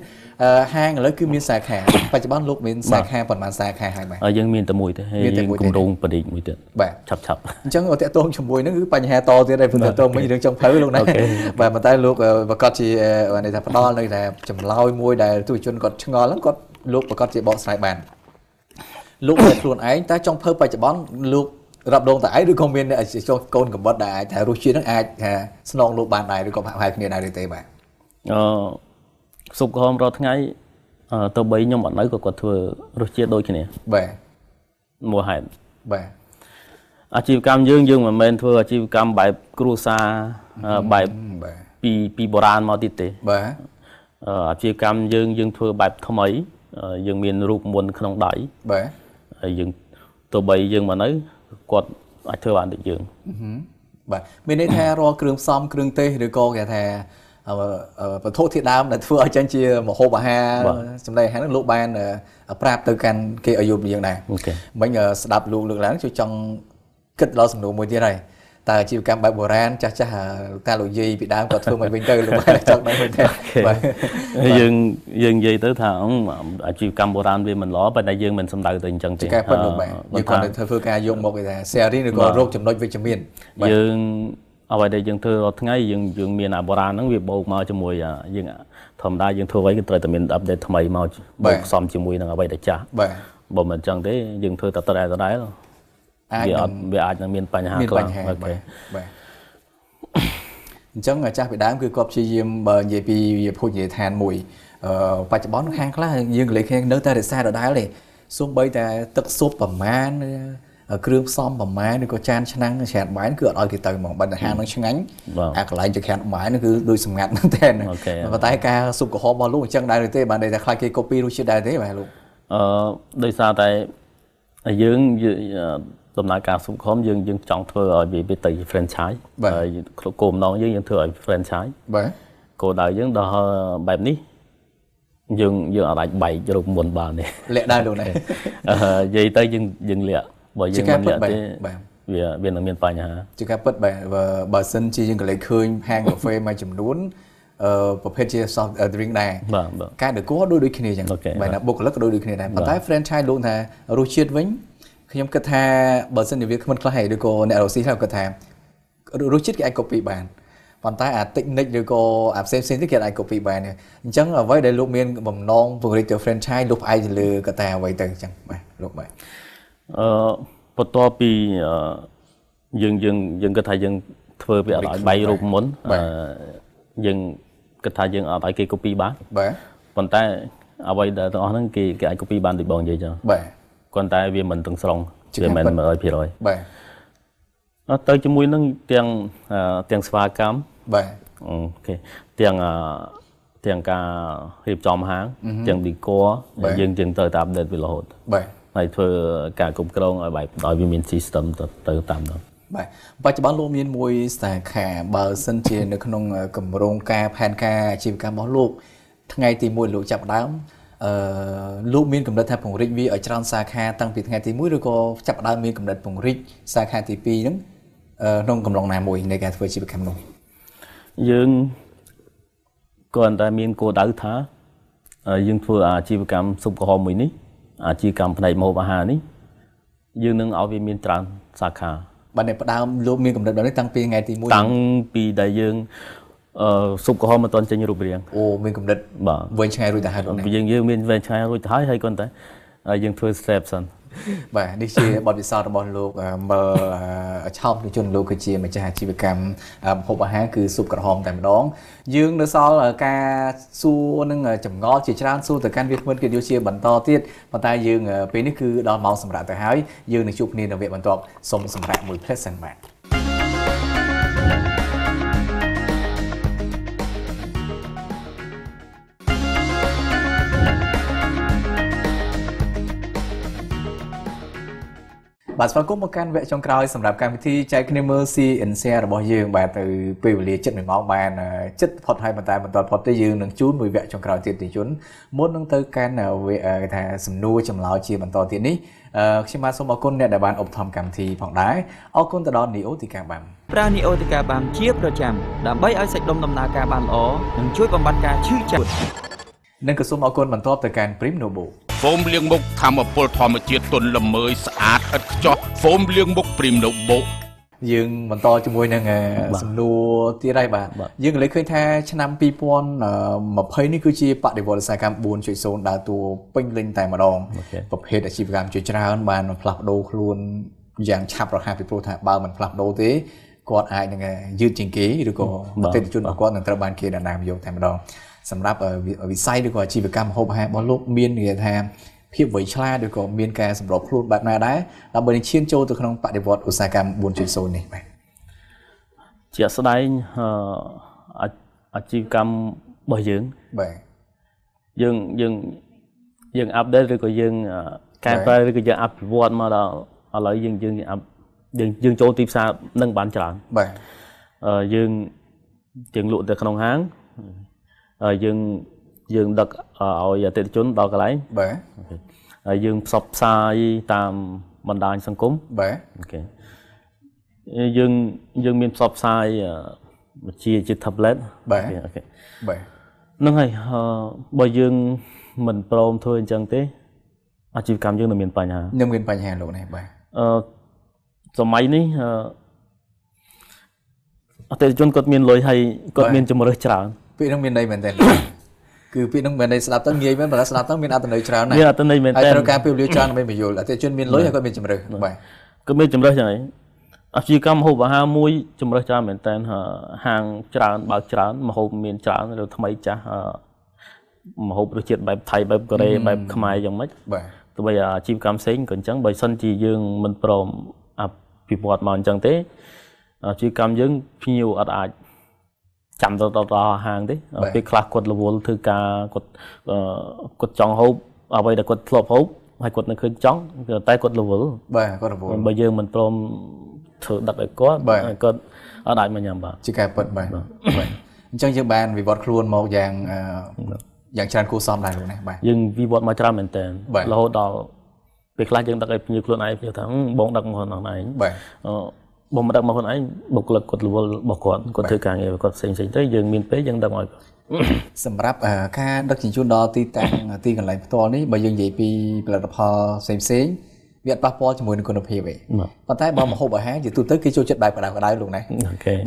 ហាងឥឡូវគឺមានសាខាបច្ចុប្បន្នលោកមានសាខាប៉ុន្មានសាខាហើយបាទយើងមានតែមួយទេហើយយើងគម្រោងបរិយមួយទៀតបាទឆាប់ឆាប់អញ្ចឹងតាក់ទងជាមួយហ្នឹងគឺបញ្ហាតទៀតហើយព្រោះតាក់ទងមិញរឿងចុងភៅលោកណាបាទប៉ុន្តែលោកប្រកាសជាន័យថាផ្ដល់នៅតែចម្លើយមួយដែលទស្សជនគាត់ឆ្ងល់ហ្នឹងគាត់លោកប្រកាសជាបកស្រាយបានលោកតែខ្លួនឯងតែចុងភៅបច្ចុប្បន្នលោក រាប់ដងតឯងឬក៏មានចុះកូនកំបត់ដែលអាចថារសជាតិហ្នឹងអាចថាស្នងលោកបានដែរឬក៏ហាក់ហែគ្នាដែរទេបាទអឺស៊ុបក្រហមរាល់ថ្ងៃអឺទៅបីខ្ញុំអត់នៅក៏គាត់ធ្វើរសជាតិដូចគ្នាបាទមូលហេតុបាទអាជីវកម្មយើងយើងមិនមែនធ្វើអាជីវកម្មបែបគ្រួសារអឺបែបបាទពីពីបុរាណមកទៀតទេបាទអឺអាជីវកម្មយើងយើងធ្វើបែបថ្មីអឺយើងមានរូបមន្តក្នុងដៃបាទហើយយើងទៅបីយើងមកនៅ គាត់អាចធ្វើបានដូចយើងបាទមានន័យថារាល់គ្រឿងផ្សំគ្រឿងទេសឬក៏គេថាអឺអឺវត្ថុធាតុដើមដែលធ្វើឲ្យចេញជាម្ហូបអាហារចំណីអាហារហ្នឹងលោកបានអឺប្រាប់ទៅកាន់គេឲ្យយល់ពីយើងដែរអូខេមិញអឺស្ដាប់លោកលើកឡើងជួយចង់គិតដល់សំណួរមួយទៀតហើយ តើអាជីវកម្មបែបបុរាណចាស់ចាស់តាលោកយាយពីដើមគាត់ធ្វើមកវិញទៅលោកបានចង់ដឹងវិញទេបាទយើងយើងនិយាយទៅថាអឺអាជីវកម្មបុរាណវាមិនល្អប៉ុន្តែយើងមិនសំដៅទៅអញ្ចឹងទេជាការពិតលោកបាទអឺយើងគាត់ទៅធ្វើការយកមកគេថា sharing ឬក៏រោគចំណុចវិជ្ជមានបាទយើងអ្វីដែលយើងធ្វើរាល់ថ្ងៃយើងយើងមានអាបុរាណហ្នឹងវាបូកមកជាមួយអាយើងធម្មតាយើងធ្វើអ្វីក៏ត្រូវតែមាន update ថ្មីមកបូកផ្សំជាមួយនឹងអ្វីដែលចាស់បាទបើមិនអញ្ចឹងទេយើងធ្វើតែតតែដដែល អាចវាអនឹងត់វាអាចនឹងមានបញ្ហាមានខ្លាំងបញ្ហាអូបាទខេបាទអញ្ចឹងចាស់ពីដើមគឺគាត់ព្យាយាមបើនិយាយពីវាភោជនីយដ្ឋានមួយអឺបច្ចុប្បន្នខាងខ្លះយើងកលេចគ្នានៅតែរក្សាដដែលទេសូម្បីតែទឹកស៊ុបប្រមាណឬគ្រឿងផ្សំប្រមាណឬក៏ចានឆ្នាំងច្រានបាយគឺអត់ឲ្យគេទៅហ្មងបើអាហារនឹងឆ្ងាញ់បាទអាកន្លែងច្រានបាយនោះគឺដូចសម្ងាត់មែនតើអូខេប៉ុន្តែការស៊ុបក្រហមរបស់លោកអញ្ចឹងដែរឬទេបានន័យថាខ្លាចគេ copy រសជាតិដែរទេបាទលោកអឺដោយសារតែយើងយើង ដំណើរការសុខមយើងយើងចង់ធ្វើឲ្យវាវាទៅជា franchise បាទហើយគោលបំណងយើងយើងធ្វើឲ្យ franchise បាទគោលដៅយើងដល់បែបនេះយើងយើងអាចបែករូបមន្តបានទេលាក់ដែរលោកណាអឺនិយាយទៅយើងយើងលាក់បើយើងជាការមិនលាក់ពិតទេបាទវាវានឹងមានបញ្ហាជាការពិតបាទបើបើសិនជាយើងក៏លេចឃើញហាងកាហ្វេមួយចំនួនអឺប្រភេទជា soft drink ដែរបាទបាទការដឹកក៏ដូចដូចគ្នាអញ្ចឹងអូខេបាទណាបុគ្គលិកក៏ដូចដូចគ្នាដែរប៉ុន្តែ franchise លោកថារសជាតិវិញ ខ្ញុំគិតថាបើសិនជាវាគ្មិនខ្លះហើយឬក៏អ្នករកស៊ីខ្លះគាត់ថារសជាតិគេអាច copy បានប៉ុន្តែអា technique ឬក៏អាផ្សេងផ្សេងទៀតគេអាច copy បានទេអញ្ចឹងអ្វីដែលលោកមានបំណងពង្រីកទៅ franchise លោកផ្អែកទៅលើកត្តាអ្វីទៅអញ្ចឹងបាទលោកបាទអឺបន្ទាប់ពីអឺយើងយើងយើងគិតថាយើងធ្វើវាអត់ឲ្យបែករូបមន្តបាទអឺយើងគិតថាយើងអត់ឲ្យគេ copy បានបាទប៉ុន្តែអ្វីដែលទាំងអស់ហ្នឹងគេគេអាច copy បានដូចបងនិយាយចឹងបាទ គ្រាន់តែវាមិនទាំងស្រុងជាវាការមិនពិត100%បាទអត់ទៅជាមួយនឹងទាំងអឺទាំងស្វាកម្មបាទអូខេទាំងអឺទាំងការរៀបចំហាងទាំង decor បាទយើងយើងត្រូវតែ update វារហូតបាទហើយធ្វើការគ្រប់គ្រងឲ្យបែបឲ្យវាមាន system ទៅទៅតាមនោះបាទបច្ចុប្បន្នលោកមានមួយសាខាបើសិនជានៅក្នុងគម្រោងការផែនការអាជីវកម្មរបស់លោកថ្ងៃទី1លោកចាប់ផ្ដើម អឺលោកមានកំណត់ថាពង្រីកវាឲ្យច្រើនសាខាតាំងពីថ្ងៃទី1ឬក៏ចាប់ផ្ដើមមានកំណត់ពង្រីកសាខាទី2ហ្នឹងអឺក្នុងកំឡុងណាមួយនៃការធ្វើអាជីវកម្មនោះយើងគ្រាន់តែមានគោលដៅថាអឺយើងធ្វើអាជីវកម្មស៊ុបក្រហមមួយនេះអាជីវកម្មផ្នែកម្ហូបអាហារនេះយើងនឹងឲ្យវាមានច្រើនសាខាបាទនៅផ្ដើមលោកមានកំណត់បែបនេះតាំងពីថ្ងៃទី1តាំងពីដែលយើងអឺ ស៊ុបក្រហមមិនទាន់ចេញរូបរាងអូមានកំណត់បាទវែងឆ្ងាយរួចទៅហើយលោកណាយើងយើងមានវែងឆ្ងាយរួចទៅហើយហើយគ្រាន់តែហើយយើងធ្វើ step សិនបាទនេះជាបទពិសោធន៍របស់លោកអឺមើលអឺឆោមជនលោកគឺជាម្ចាស់អាជីវកម្មអឺម្ហូបអាហារគឺស៊ុបក្រហមតែម្ដង យើងនៅសល់អឺការសួរនឹងអឺចម្ងល់ជាច្រើនសួរទៅកាន់វាគ្មិនកិត្តិយសជាបន្តទៀតប៉ុន្តែយើងអឺពេលនេះគឺដល់ម៉ោងសម្រាប់ទៅហើយយើងនឹងជួបគ្នានៅវគ្គបន្ទាប់សូមសម្រាប់មួយផ្លែសិនបាទ បាទស្វាគមន៍មកកាន់វគ្គចុងក្រោយសម្រាប់កម្មវិធីចែកគ្នាមើល CNC របស់យើងបាទទៅពេលវេលាចិត្ត1ម៉ោងបានអឺចិត្តផុតហើយប៉ុន្តែបន្តផុតទេយើងនឹងជូនមួយវគ្គចុងក្រោយទៀតទីជនមុននឹងទៅកាន់អឺវគ្គអឺគេថាសំណួរចម្លើយជាបន្តទៀតនេះអឺខ្ញុំបាទសូមអរគុណអ្នកដែលបានឧបត្ថម្ភកម្មវិធីផងដែរអរគុណទៅដល់ Neo ទីកាបាំប្រើនីអូទីកាបាំជាប្រចាំដើម្បីឲ្យសាច់ដុំដំណើរការបានល្អនិងជួយបំបត្តិការឈឺចាប់និងក៏សូមអរគុណបន្តទៅកាន់ Prim Nobo ហ្វូមលាងមុខធម្មពលធម្មជាតិទន់ល្មើយស្អាតឥតខ្ចោះហ្វូមលាងមុខព្រីមណូបូយើងបន្តជាមួយនឹងអឺបាទសំណួរទៀតហើយបាទបាទយើងក៏លើកឃើញថាឆ្នាំ2020នេះគឺជាបដិវត្តន៍ឧស្សាហកម្ម4.0ដើរតួពេញលេញតែម្ដងអូខេប្រភេទអាជីវកម្មជាច្រើនបានផ្លាស់ប្ដូរខ្លួនយ៉ាងឆាប់រហ័សពីព្រោះថាបើមិនផ្លាស់ប្ដូរទេគាត់អាចនឹងយឺតជាងគេឬក៏អតិថិជនរបស់គាត់នឹងត្រូវបានគេដណ្ដើមយកតែម្ដង សម្រាប់វិស័យឬក៏អាជីវកម្មម្ហូបអាហាររបស់លោកមាននិយាយថាភាពវៃឆ្លាតឬក៏មានការសម្របខ្លួនបែបណាដែរដើម្បីនឹងឈានចូលទៅក្នុងបដិវត្តឧស្សាហកម្ម4.0នេះបាទជាក់ស្ដែងអាជីវកម្មរបស់យើងបាទយើងយើងយើងអាប់ដេតឬក៏យើងកែប្រែឬក៏យើងអភិវឌ្ឍមកដល់ឥឡូវយើងយើងយើងយើងចូលទីផ្សារនឹងបានច្រើនបាទអឺយើងយើងលក់ទៅក្នុងហាង យើងយើងដឹកឲ្យអតិថិជនដល់កន្លែងបាទហើយយើងផ្សព្វផ្សាយតាមបណ្ដាញសង្គមបាទអូខេយើងយើងមានផ្សព្វផ្សាយជាជា tablet បាទអូខេបាទនឹងហើយបើយើងមិនព្រមធ្វើអញ្ចឹងទេអាជីវកម្មយើងនឹងមានបញ្ហានឹងមានបញ្ហាលោកនេះបាទអឺសម័យនេះអតិថិជនគាត់មានលុយហើយគាត់មានជំរើសច្រើន ពាក្យហ្នឹងមានន័យមែនតើគឺពាក្យហ្នឹងមិនន័យស្ដាប់ទៅងាយមែនបើស្ដាប់ទៅមានអត្ថន័យច្រើនណាស់មានអត្ថន័យមែនតើហើយត្រូវការពេលវេលាច្រើនដើម្បីបញ្យល់អតិថិជនមានលុយហើយគាត់មានជំរើសបាទគាត់មានជំរើសយ៉ាងម៉េចអាជីវកម្មម្ហូបអាហារមួយជំរើសច្រើនមែនតើហាងច្រើនបើកច្រើនម្ហូបមានច្រើនឬថ្មីចាស់ម្ហូបរសជាតិបែបថៃបែបកូរ៉េបែបខ្មែរយ៉ាងម៉េចបាទទោះបីអាជីវកម្មផ្សេងក៏អញ្ចឹងបើសិនជាយើងមិនព្រមអភិវឌ្ឍមកអញ្ចឹងទេអាជីវកម្មយើងភ្ញៀវអត់អាច ចាំទៅដល់ហាងទេពេលខ្លះគាត់រវល់ធ្វើការគាត់គាត់ចង់ហូបអ្វីដែលគាត់ធ្លាប់ហូបហើយគាត់នៅឃើញចង់តែគាត់រវល់បាទគាត់រវល់បើយើងមិនព្រមធ្វើដឹកឲ្យគាត់គាត់អត់អាចមកញ៉ាំបាទជាការពិតបាទអញ្ចឹងយើងបានវិវត្តខ្លួនមកយ៉ាងយ៉ាងច្រើនគួរសមដែរលោកនេះបាទយើងវិវត្តមកច្រើនមែនតើរហូតដល់ពេលខ្លះយើងដឹកឲ្យភ្ញៀវខ្លួនឯងភ្ញៀវថាបងដឹកមកខ្លួនឯងបាទ បងមកដឹកមកខ្លួនឯងបុគ្គលិកគាត់រវល់របស់គាត់គាត់ធ្វើការងារគាត់ផ្សេងផ្សេងទៅយើងមានពេលយើងដឹកមកសម្រាប់ការដឹកជញ្ជូនដល់ទីតាំងទីកន្លែងផ្ទាល់នេះបើយើងនិយាយពីផលិតផលផ្សេងផ្សេងវាអត់ប៉ះពាល់ជាមួយនឹងគុណភាពទេប៉ុន្តែបើមហូបអាហារជាទូទៅគេចូលចិត្តបែបក្តៅក្តៅលោកណា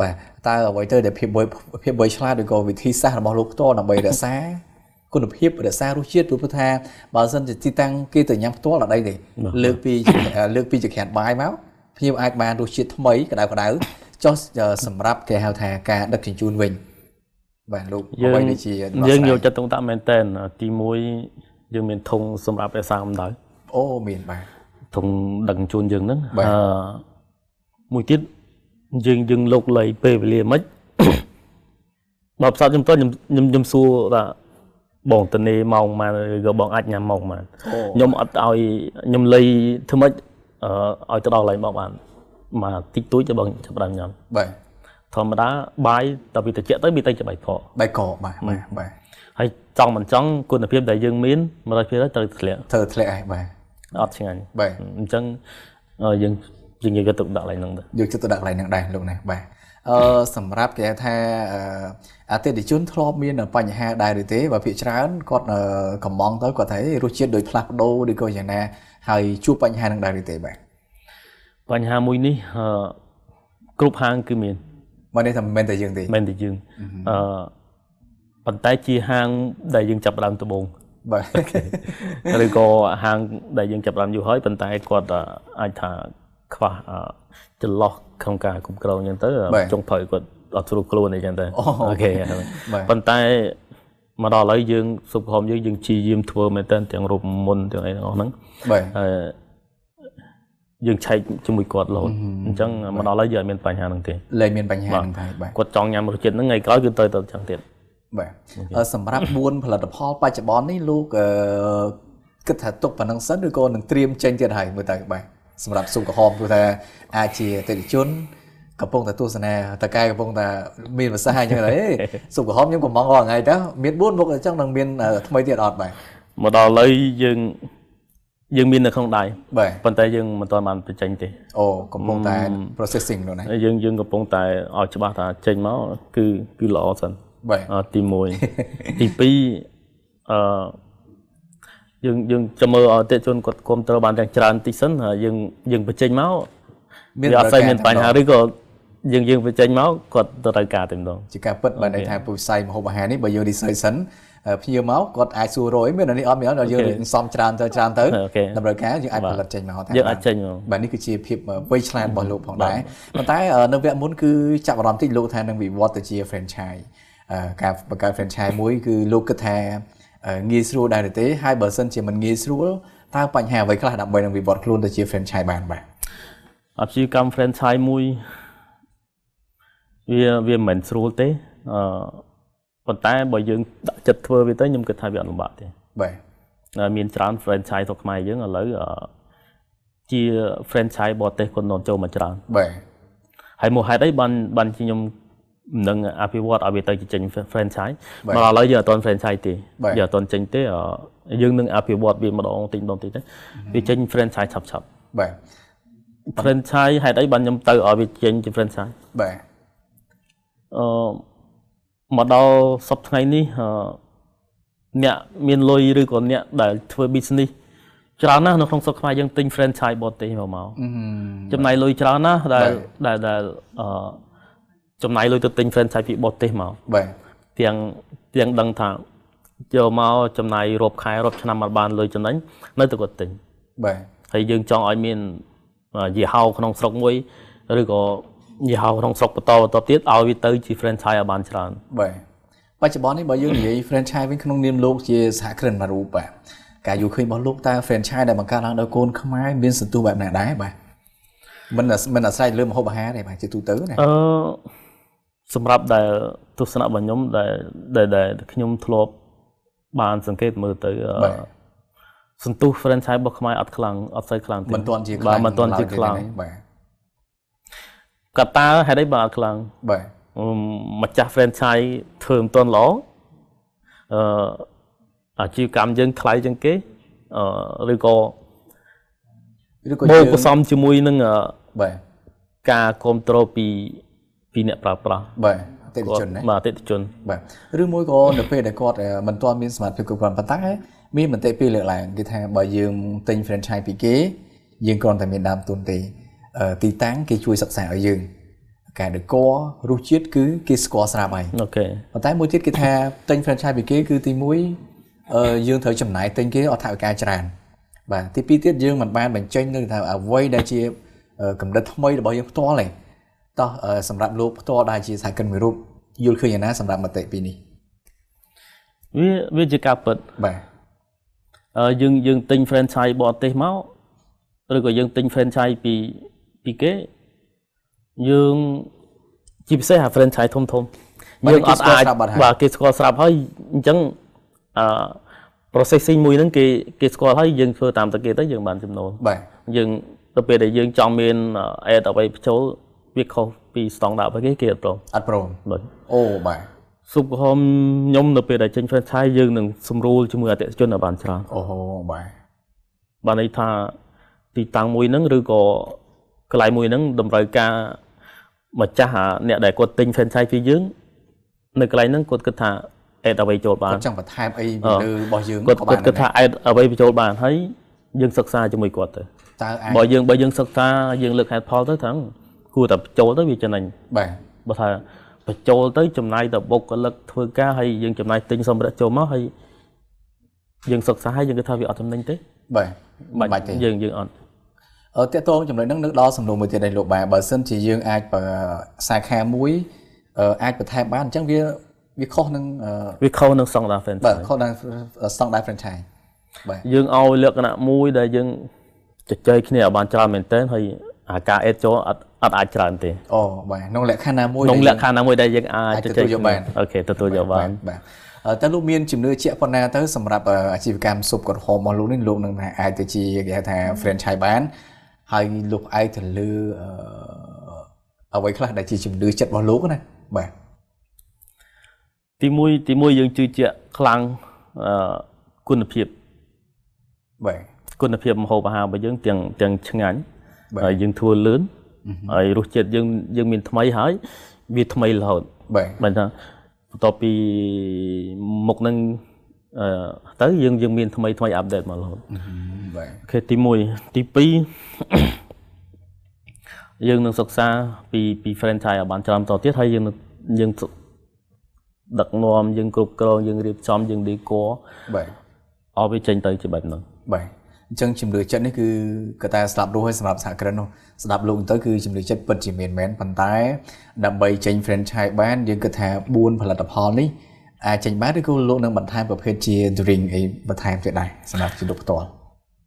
បាទតើអ្វីទៅដែលភាពភាពវៃឆ្លាតឬក៏វិធីសាស្ត្ររបស់លោកផ្ទាល់ដើម្បីរក្សាគុណភាពរក្សារសជាតិព្រោះថាបើសិនជាទីតាំងគេទៅញ៉ាំផ្ទាល់អត់អីទេលើកពីលើកពីចក្រានបាយមក ភ្ញៀវអាចបានរសជាតិថ្មីក្តៅក្តៅចុះសម្រាប់គេហៅថាការដឹកជញ្ជូនវិញបាទលោកអ្វីនេះជាយើងយកចិត្តទុកដាក់មែនតើទី1យើងមានធុងសម្រាប់រក្សាកម្ដៅអូមានបាទធុងដឹកជញ្ជូនយើងហ្នឹងអឺមួយទៀតយើងយើងលោកលៃពេលវេលាមិនបើផ្សោតខ្ញុំតខ្ញុំខ្ញុំសួរថាបងតនេម៉ោងម៉ានឬក៏បងអាចញ៉ាំម៉ោងម៉ានខ្ញុំអត់ឲ្យខ្ញុំលៃធ្វើម៉េចអឺ ឲ្យទៅដល់កន្លែងបងបានមកតិចតួចទៅបងចាប់ដើមញ៉ាំបាទធម្មតាបាយតើវាត្រជាក់ទៅវាទៅជាបាយកកបាយកកបាទបាទបាទហើយចង់មិនចង់គុណភាពដែលយើងមាន100%ត្រូវធ្លាក់ត្រូវធ្លាក់ហើយបាទអត់ឆ្ងាញ់បាទអញ្ចឹងយើងយើងយកទៅដាក់កន្លែងហ្នឹងទៅយកទៅដាក់កន្លែងហ្នឹងដែរលោកណាបាទអឺសម្រាប់គេថាអតិថិជនធ្លាប់មានបញ្ហាដែរឬទេបើភាគច្រើនគាត់កំងទៅគាត់ថារសជាតិដូចផ្លាស់ប្ដូរឬក៏យ៉ាងណា ហើយជួបបញ្ហានឹងដែរឬទេបាទបញ្ហាមួយនេះអឺគ្រប់ហាងគឺមានមកនេះថាមិនមែនតែយើងទេមិនតែយើងអឺប៉ុន្តែជាហាងដែលយើងចាប់ដើមដំបូងបាទឬក៏ហាងដែលយើងចាប់ដើមយូរហើយប៉ុន្តែគាត់អាចថាខ្វះចន្លោះក្នុងការគ្រប់គ្រងអញ្ចឹងទៅចុងភៅគាត់អត់ស្រួលខ្លួនអីចឹងទៅអូខេប៉ុន្តែ មកដល់ឥឡូវយើងសុខភាពយើងយើងជាយាមធ្វើមែនតើទាំងរូបមន្តទាំងអីទាំងអស់ហ្នឹងបាទហើយយើងឆែកជាមួយគាត់រហូតអញ្ចឹងមកដល់ឥឡូវយើងអត់មានបញ្ហាហ្នឹងទេលែងមានបញ្ហាហ្នឹងទេបាទគាត់ចង់ញ៉ាំរសជាតិហ្នឹងថ្ងៃក្រោយគឺទៅទៅចឹងទៀតបាទសម្រាប់4ផលិតផលបច្ចុប្បន្ននេះលោកគិតថាទុកប៉ុណ្ណឹងសិនឬក៏នឹងត្រៀមចេញទៀតហើយមើលតើបាទសម្រាប់សុខហមព្រោះថាអាចជាអតិថិជន កំពុងតែទស្សនាតកែកំពុងតែមានប្រសាសន៍អញ្ចឹងហេសុខហមខ្ញុំកំងរាល់ថ្ងៃទៅមាន4មុខអញ្ចឹងនឹងមានថ្មីទៀតអត់បាទមកដល់ឥឡូវយើងយើងមាននៅក្នុងដៃបាទប៉ុន្តែយើងមិនទាន់បានបញ្ចេញទេអូកំពុងតែ processing នោះណាយើងយើងកំពុងតែឲ្យច្បាស់ថាចេញមកគឺគឺល្អសិនបាទទី1ទី2អឺយើងយើងចាំមើលអតិថិជនគាត់គ្រប់ត្រូវបានទាំងច្រើនតិចសិនយើងយើងបញ្ចេញមកមានអាស្រ័យមានបញ្ហាឬក៏ យើងយើងបញ្ចេញមកគាត់ទៅត្រូវការតែម្ដងជាការពិតបើន័យថាពុយផ្សាយម្ហូបអាហារនេះបើយើង research សិនភ្ញៀវមកគាត់អាចសួររយមាននេះអត់មានដល់យើងសំច្រើនទៅច្រើនទៅតម្រូវការយើងអាចផលិតចេញមកថាយើងអាចចេញមកបាទនេះគឺជាភាពវៃឆ្លាតរបស់លោកផងដែរប៉ុន្តែនៅវគ្គមុនគឺចាប់អារម្មណ៍តិចលោកថានឹងវិវត្តទៅជា franchise ការបង្កើត franchise មួយគឺលោកគិតថាងាយស្រួលដែរទេហើយបើសិនជាមិនងាយស្រួលតើបញ្ហាអ្វីខ្លះដើម្បីនឹងវិវត្តខ្លួនទៅជា franchise បានបាទអាជីវកម្ម franchise មួយ វាវាមិនស្រួលទេអឺប៉ុន្តែបើយើងដាក់ចិត្តធ្វើវាទៅខ្ញុំគិតថាវាអត់លំបាកទេបាទមានច្រើន franchise ទៅខ្មែរយើងឥឡូវជា franchise បរទេសគាត់នាំចូលមកច្រើនបាទហើយមកហេតុអីបានបានខ្ញុំនឹងអភិវឌ្ឍឲ្យវាទៅចេញ franchise មកឥឡូវយើងអត់ទាន់ franchise ទេយើងអត់ទាន់ចេញទេយើងនឹងអភិវឌ្ឍវាម្ដងតិចម្ដងតិចទៅវាចេញ franchise ឆាប់ឆាប់បាទ franchise ហេតុអីបានខ្ញុំទៅឲ្យវាចេញជា franchise បាទ អឺមកដល់សប្តាហ៍ថ្ងៃនេះអ្នកមានលុយឬក៏អ្នកដែលធ្វើ business ច្រើនណាស់នៅក្នុងស្រុកខ្មែរយើងទិញ franchise បរទេសមកមកចំណាយលុយច្រើនណាស់ដែលដែលដែលអឺចំណាយលុយទៅទិញ franchise ពីបរទេសមកបាទទាំងទាំងដឹងថាយកមកចំណាយរាប់ខែរាប់ឆ្នាំមកបានលុយចំណេញនៅតែគាត់ទិញបាទហើយយើងចង់ឲ្យមានយីហោក្នុងស្រុកមួយឬក៏ យីហោក្នុងស្រុកបន្តបន្តទៀតឲ្យវាទៅជា franchise ឲ្យបានច្រើនបាទបច្ចុប្បន្ននេះបើយើងនិយាយ franchise វិញក្នុងនាមលោកជាសហគ្រិនមួយរូបបាទការយល់ឃើញរបស់លោកតើ franchise ដែលបង្កើតឡើងដោយកូនខ្មែរមានសន្ទុះបែបណាដែរបាទមិនមិនអាស្រ័យលើម្ហូបអាហារទេបាទជាទូទៅណាអឺសម្រាប់ដែលទស្សនៈរបស់ខ្ញុំដែលដែលខ្ញុំធ្លាប់បានសង្កេតមើលទៅសន្ទុះ franchise របស់ខ្មែរអត់ខ្លាំងអត់សូវខ្លាំងទេមិនទាន់ជាខ្លាំងមិនទាន់ជាខ្លាំងបាទ កត្តាហេតុអីបើអត់ខ្លាំងបាទម្ចាស់ franchise ធ្វើមិនទាន់ល្អអឺអាជីវកម្មយើងថ្លៃជាងគេអឺឬក៏ឬក៏យើងផ្សំជាមួយនឹងបាទការគ្រប់គ្រងពីពីអ្នកប្រើប្រាស់បាទអតិថិជនណាបាទអតិថិជនបាទឬមួយក៏នៅពេលដែលគាត់មិនទាន់មានសមត្ថភាពគ្រប់គ្រាន់ប៉ុន្តែមានមតិពីរលើកឡើងគេថាបើយើងទិញ franchise ពីគេយើងគ្រាន់តែមានដើមទុនទេ ទីតាំងគេជួយសិក្សាឲ្យយើងការដករសជាតិគឺគេស្គាល់ស្រាប់ហើយអូខេប៉ុន្តែមួយទៀតគេថាទិញ franchise ពីគេគឺទី1អឺយើងត្រូវចំណាយទិញគេអត់ថវិកាច្រើនបាទទី2ទៀតយើងមិនបានបញ្ចេញនៅថាអ្វីដែលជាកម្រិតថ្មីរបស់យើងផ្ទាល់ទេតោះសម្រាប់លោកផ្ទាល់ដែលជាសហគ្រិនមួយរូបយល់ឃើញយ៉ាងណាសម្រាប់មតិពីនេះវាវាជាការពិតបាទអឺយើងយើងទិញ franchise បរទេសមកឬក៏យើងទិញ franchise ពី ពីគេយើងជាពិសេសអា franchise ធំធំយើងអត់អាចបាទគេស្គាល់ស្រាប់ហើយអញ្ចឹងអឺ processing មួយហ្នឹងគេគេស្គាល់ហើយយើងធ្វើតាមទៅគេទៅយើងបានចំណូលបាទយើងទៅពេលដែលយើងចង់មាន ad អ្វីបញ្ចូលវាខុសពីស្តង់ដាររបស់គេគេអត់ព្រមអត់ព្រមបាទអូបាទសុខហមខ្ញុំនៅពេលដែលចេញ franchise យើងនឹងសម្រួលជាមួយអតិថិជនឲ្យបានច្រើនអូហូបាទបានន័យថាទីតាំងមួយហ្នឹងឬក៏ កន្លែងមួយហ្នឹងតម្រូវការម្ចាស់អ្នកដែលគាត់ទិញ franchise ពីយើងនៅកន្លែងហ្នឹងគាត់គិតថាអេតអ្វីចូលបានគាត់ចង់បន្ថែមអីលើរបស់យើងក៏បានគាត់គិតថាអេតអ្វីបញ្ចូលបានហើយយើងសិក្សាជាមួយគាត់ទៅតើអាចបើយើងបើយើងសិក្សាយើងលើកហេតុផលទៅថាគួរតែបញ្ចូលទៅវាចំណេញបាទបើថាបញ្ចូលទៅចំណាយទៅបុគ្គលិកធ្វើការហើយយើងចំណាយទិញសម្ភារៈចូលមកហើយយើងសិក្សាហើយយើងគិតថាវាអត់ចំណេញទេបាទបាច់ទេយើងយើងអត់អឺ តកតងចំណុចហ្នឹងនឹកដល់សំណួរមួយទៀតដែរលោកបាទបើសិនជាយើងអាចសាខាមួយអាចបន្ថែមបានអញ្ចឹងវាវាខុសនឹងវាខុសនឹងស្តង់ដារ franchise បាទខុសនឹងស្តង់ដារ franchise បាទយើងឲ្យលក្ខណៈមួយដែលយើងជជែកគ្នាឲ្យបានច្រើនមែនទែនហើយអាការអេតចូលអត់អត់អាចច្រើនទេអូបាទក្នុងលក្ខខណ្ឌណាមួយក្នុងលក្ខខណ្ឌណាមួយដែលយើងអាចជជែកគ្នាបានអូខេទទួលយកបានបាទតើលោកមានជំនឿជាក់ប៉ុណ្ណាទៅសម្រាប់អាជីវកម្មស៊ុបក្រហមរបស់លោកនេះលោកនឹងអាចទៅជាគេហៅថា franchise បាន ហើយលោកផ្អែកទៅលើអ្វីខ្លះដែលជាជំនឿចិត្តរបស់លោកណាបាទទី1ទី1យើងជឿជាក់ខ្លាំងគុណភាពបាទគុណភាពម្ហូបអាហាររបស់យើងទាំងទាំងឆ្ងាញ់ហើយយើងធ្វើលឿនហើយរសជាតិយើងយើងមានថ្មីហើយវាថ្មីរហូតបាទបាទថាបន្ទាប់ពីមុខនឹងអឺ ទៅយើងយើងមានថ្មីថ្មីអាប់ដេតមករហូតបាទអូខេទី1ទី2យើងនឹងសិក្សាពីពី franchise ឲ្យបានច្រើនតទៀតហើយយើងនឹងយើងដឹកនាំយើងគ្រប់គ្រងយើងរៀបចំយើង decor បាទអស់វាចេញទៅជាបែបហ្នឹងបាទអញ្ចឹងជំនឿចិត្តនេះគឺក៏តែស្ដាប់រស់ហើយសម្រាប់សហគ្រិននោះស្ដាប់លោកទៅគឺជំនឿចិត្តពិតជាមានមែនប៉ុន្តែដើម្បីចេញ franchise បានយើងគិតថា4ផលិតផលនេះ អាចចេញបានឬក៏លោកនឹងបន្ថែមប្រភេទជា drink អីបន្ថែមទៀតដែរសម្រាប់ជាលោកផ្ទាល់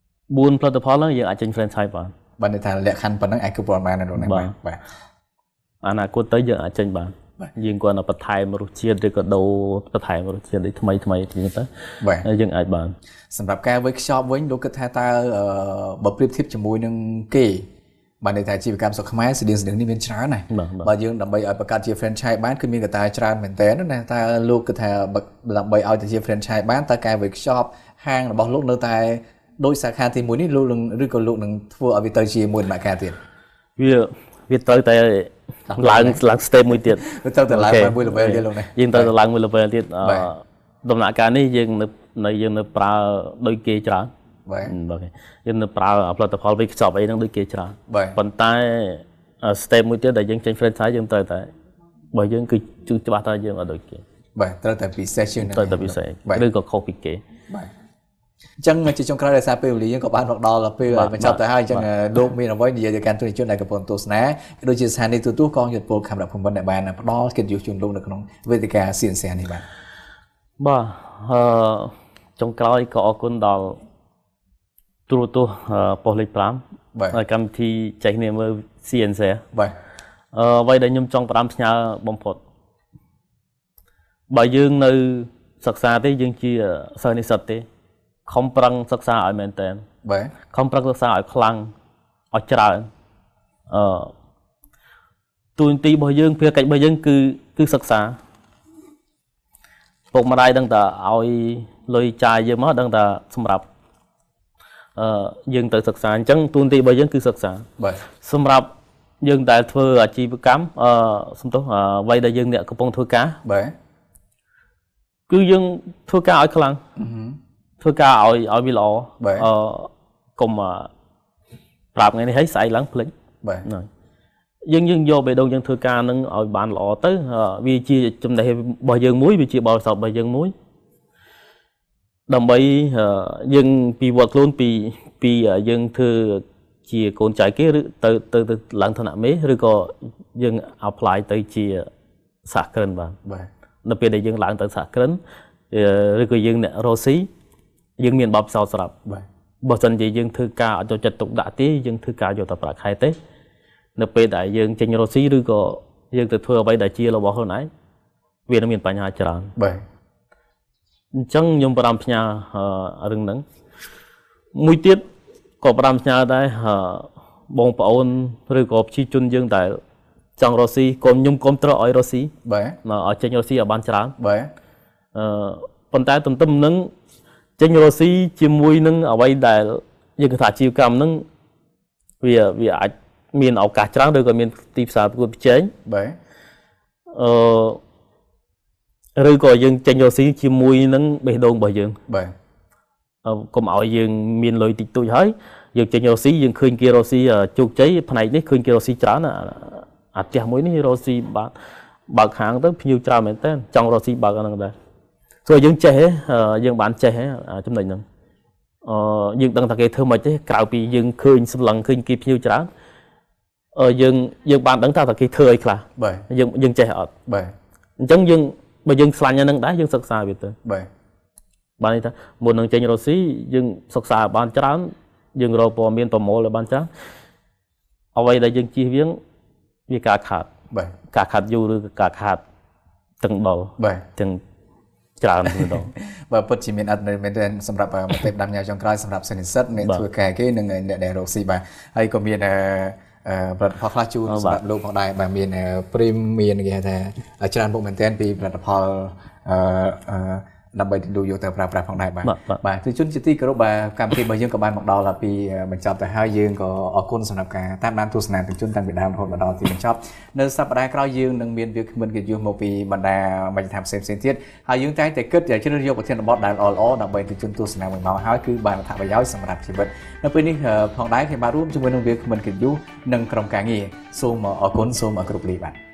4ផលិតផលហ្នឹងយើងអាចចេញ franchise បានបានន័យថាលក្ខខណ្ឌប៉ុណ្ណឹងអាចគ្រប់គ្រាន់បាននៅក្នុងនេះបាទបាទអនាគតទៅយើងអាចចេញបានយើងគាត់ទៅបន្ថែមរសជាតិឬក៏ដូរបន្ថែមរសជាតិថ្មីថ្មីទៀតទៅបាទយើងអាចបានសម្រាប់ការវេចខ្ចប់វិញលោកគិតថាតើបើប្រៀបធៀបជាមួយនឹងគេ បានន័យថាជីវកម្មស្រុកខ្មែរស្តៀងស្តៀងនេះមានច្រើនណាស់បើយើងដើម្បីឲ្យបង្កើតជា franchise បានគឺមានកត្តាច្រើនមែនតើណាតើលោកគិតថាដើម្បីឲ្យទៅជា franchise បានតើការវេចខ្ចប់ហាងរបស់លោកនៅតែដោយសាខាទី1នេះលោកនឹងឬក៏លោកនឹងធ្វើឲ្យវាទៅជាមួយដំណាក់កាលទៀតវាវាត្រូវតែឡើងឡើង step មួយទៀតវាត្រូវតែឡើងមួយ level ទៀតលោកនេះយើងត្រូវតែឡើងមួយ level ទៀតដំណាក់កាលនេះយើងនៅនៅយើងនៅប្រើដោយគេច្រើន បាទបាទយើងនៅប្រើផលិតផលវិខ្ចប់អីហ្នឹងដូចគេច្រើនប៉ុន្តែ step មួយទៀតដែលយើងចេញ franchise យើងត្រូវតែបើយើងគឺជឿច្បាស់ថាយើងអត់ដូចគេបាទត្រូវតែពិសេសជាងត្រូវតែពិសេសឬក៏ខុសពីគេបាទអញ្ចឹងជាចុងក្រោយដោយសារពេលវេលាយើងក៏បានមកដល់ពេលបញ្ចប់ទៅហើយអញ្ចឹងលោកមានអ្វីនិយាយទៅកាន់ទស្សនិកជនដែលកំពុងទស្សនាក៏ដូចជាស្ថានីយ៍ទូទួលកងយុទ្ធពលខេមរៈភូមិន្ទដែលបានផ្ដល់កិត្តិយសជូនលោកនៅក្នុងវេទិកាសៀនសៀននេះបាទបាទអឺចុងក្រោយក៏អរគុណដល់ ទូរទស្សន៍ប៉ុស្តិ៍លេខ5បាទកម្មវិធីចែកគ្នាមើល CNC បាទអឺអ្វីដែលខ្ញុំចង់ផ្ដាំផ្ញើបំផុតបើយើងនៅសិក្សាទេយើងជាសិស្សនិស្សិតទេខំប្រឹងសិក្សាឲ្យមែនតើបាទខំប្រឹងសិក្សាឲ្យខ្លាំងឲ្យច្រើនអឺទូនទីរបស់យើងភារកិច្ចរបស់យើងគឺគឺសិក្សាពុកម្ដាយដឹងតែឲ្យលុយចាយយើងមកដឹងតែសម្រាប់អឺ យើងទៅសិក្សាអញ្ចឹងទូនទីរបស់យើងគឺសិក្សាបាទសម្រាប់យើងដែលធ្វើអាជីវកម្មអឺសំទោសអ្វីដែលយើងអ្នកកំពុងធ្វើការបាទគឺយើងធ្វើការឲ្យខ្លាំងធ្វើការឲ្យឲ្យវាល្អអឺកុំប្រាប់ថ្ងៃនេះឲ្យស្អែកឡើងភ្លេចបាទយើងយើងយកបេះដូងយើងធ្វើការនឹងឲ្យបានល្អទៅវាជាចំណេះរបស់យើងមួយវាជាបរិសុទ្ធរបស់យើងមួយ ដើម្បីយើងពីវត្តខ្លួនពីពីយើងធ្វើជាកូនចៅគេឬទៅទៅទៅឡើងឋានៈមេឬក៏យើង apply ទៅជាសហគ្រិនបាទបាទនៅពេលដែលយើងឡើងទៅសហគ្រិនឬក៏យើងអ្នករស់ស៊ីយើងមានបបផ្សោតស្រាប់បាទបើសិនជាយើងធ្វើការអត់ចូលចិត្តទុកដាក់ទេយើងធ្វើការយកតែប្រាក់ខែទេនៅពេលដែលយើងចេញរស់ស៊ីឬក៏យើងទៅធ្វើអ្វីដែលជារបស់ខ្លួនឯងវានឹងមានបញ្ហាច្រើនបាទ អញ្ចឹងខ្ញុំប្រាំផ្ញើរឿងហ្នឹងមួយទៀតក៏ប្រាំផ្ញើដែរបងប្អូនឬក៏ប្រជាជនយើងដែលចង់រស់ស៊ីកូនខ្ញុំគ្រប់ត្រឲ្យរស់ស៊ីបាទមកឲ្យចេញរស់ស៊ីឲ្យបានច្រើនបាទអឺប៉ុន្តែទន្ទឹមនឹងចេញរស់ស៊ីជាមួយនឹងអ្វីដែលយើងថាជីវកម្មហ្នឹងវាវាអាចមានឱកាសច្រើនឬក៏មានទីផ្សារប្រកួតប្រជែងបាទអឺ ឬក៏យើងចេញរស់ស៊ីជាមួយនឹងបេះដូងរបស់យើងបាទកុំឲ្យយើងមានលុយតិចតួចហើយយើងចេញរស់ស៊ីយើងឃើញគេរស់ស៊ីជោគជ័យផ្នែកនេះឃើញគេរស់ស៊ីច្រើនអាផ្ទះមួយនេះរស់ស៊ីបាទបើកហាងទៅភ្ញៀវច្រើនមែនតើចង់រស់ស៊ីបើកហ្នឹងដែរព្រោះយើងចេះយើងបានចេះចំណុចហ្នឹងអឺយើងដឹងថាគេធ្វើមិនទេក្រៅពីយើងឃើញសម្លឹងឃើញគេភ្ញៀវច្រើនអឺយើងយើងបានដឹងថាតើគេធ្វើអីខ្លះបាទយើងយើងចេះអត់បាទអញ្ចឹងយើង បើយើងស្លាញ់ហ្នឹងដែរយើងសិក្សាវាទៅបាទបានន័យថាមុននឹងចេញរស់ស៊ីយើងសិក្សាបានច្រើនយើងរកព័ត៌មានប្រមូលឲ្យបានច្រើនអ្វីដែលយើងជៀសវាងវាការខាតបាទការខាត់យូរឬការខាតទាំងដល់បាទទាំងច្រើនម្ដងបើពិតជាមានអត្ថន័យមែនទែនសម្រាប់មកទេដាំញ៉ាចុងក្រោយសម្រាប់សិស្សនិស្សិតអ្នកធ្វើការគេនិងអ្នកដែលរកស៊ីបាទហើយក៏មានអឺ ផលិតផលខ្លះជូនសម្រាប់លោកផងដែរបាទមានព្រីមមានគេថាច្រើនមុខមែនទែនពីផលិតផលអឺ ដើម្បីទិញយកទៅប្រើប្រាស់ផងដែរបាទបាទបាទបាទទស្សនិកជនជាទីគោរពបាទកម្មវិធីរបស់យើងក៏បានមកដល់ពីបញ្ចប់ទៅហើយយើងក៏អរគុណសម្រាប់ការតាមដានទស្សនាទស្សនិកជនតាំងពីដើមរហូតមកដល់ទីបញ្ចប់នៅសប្តាហ៍ក្រោយយើងនឹងមានវាគ្មិនកិត្តិយសមកពីបណ្ដាមជ្ឈដ្ឋានផ្សេងៗទៀតហើយយើងតែងតែគិតជ្រើសយកប្រធានបទដែលល្អៗដើម្បីទស្សនិកជនទស្សនាមួយម៉ោងហើយគឺបានអត្ថប្រយោជន៍សម្រាប់ជីវិតនៅពេលនេះផងដែរខ្ញុំបានរួមជាមួយនឹងវាគ្មិនកិត្តិយសនិងក្រុមការងារសូមអរគុណសូមអរគ្រប់លាបាទ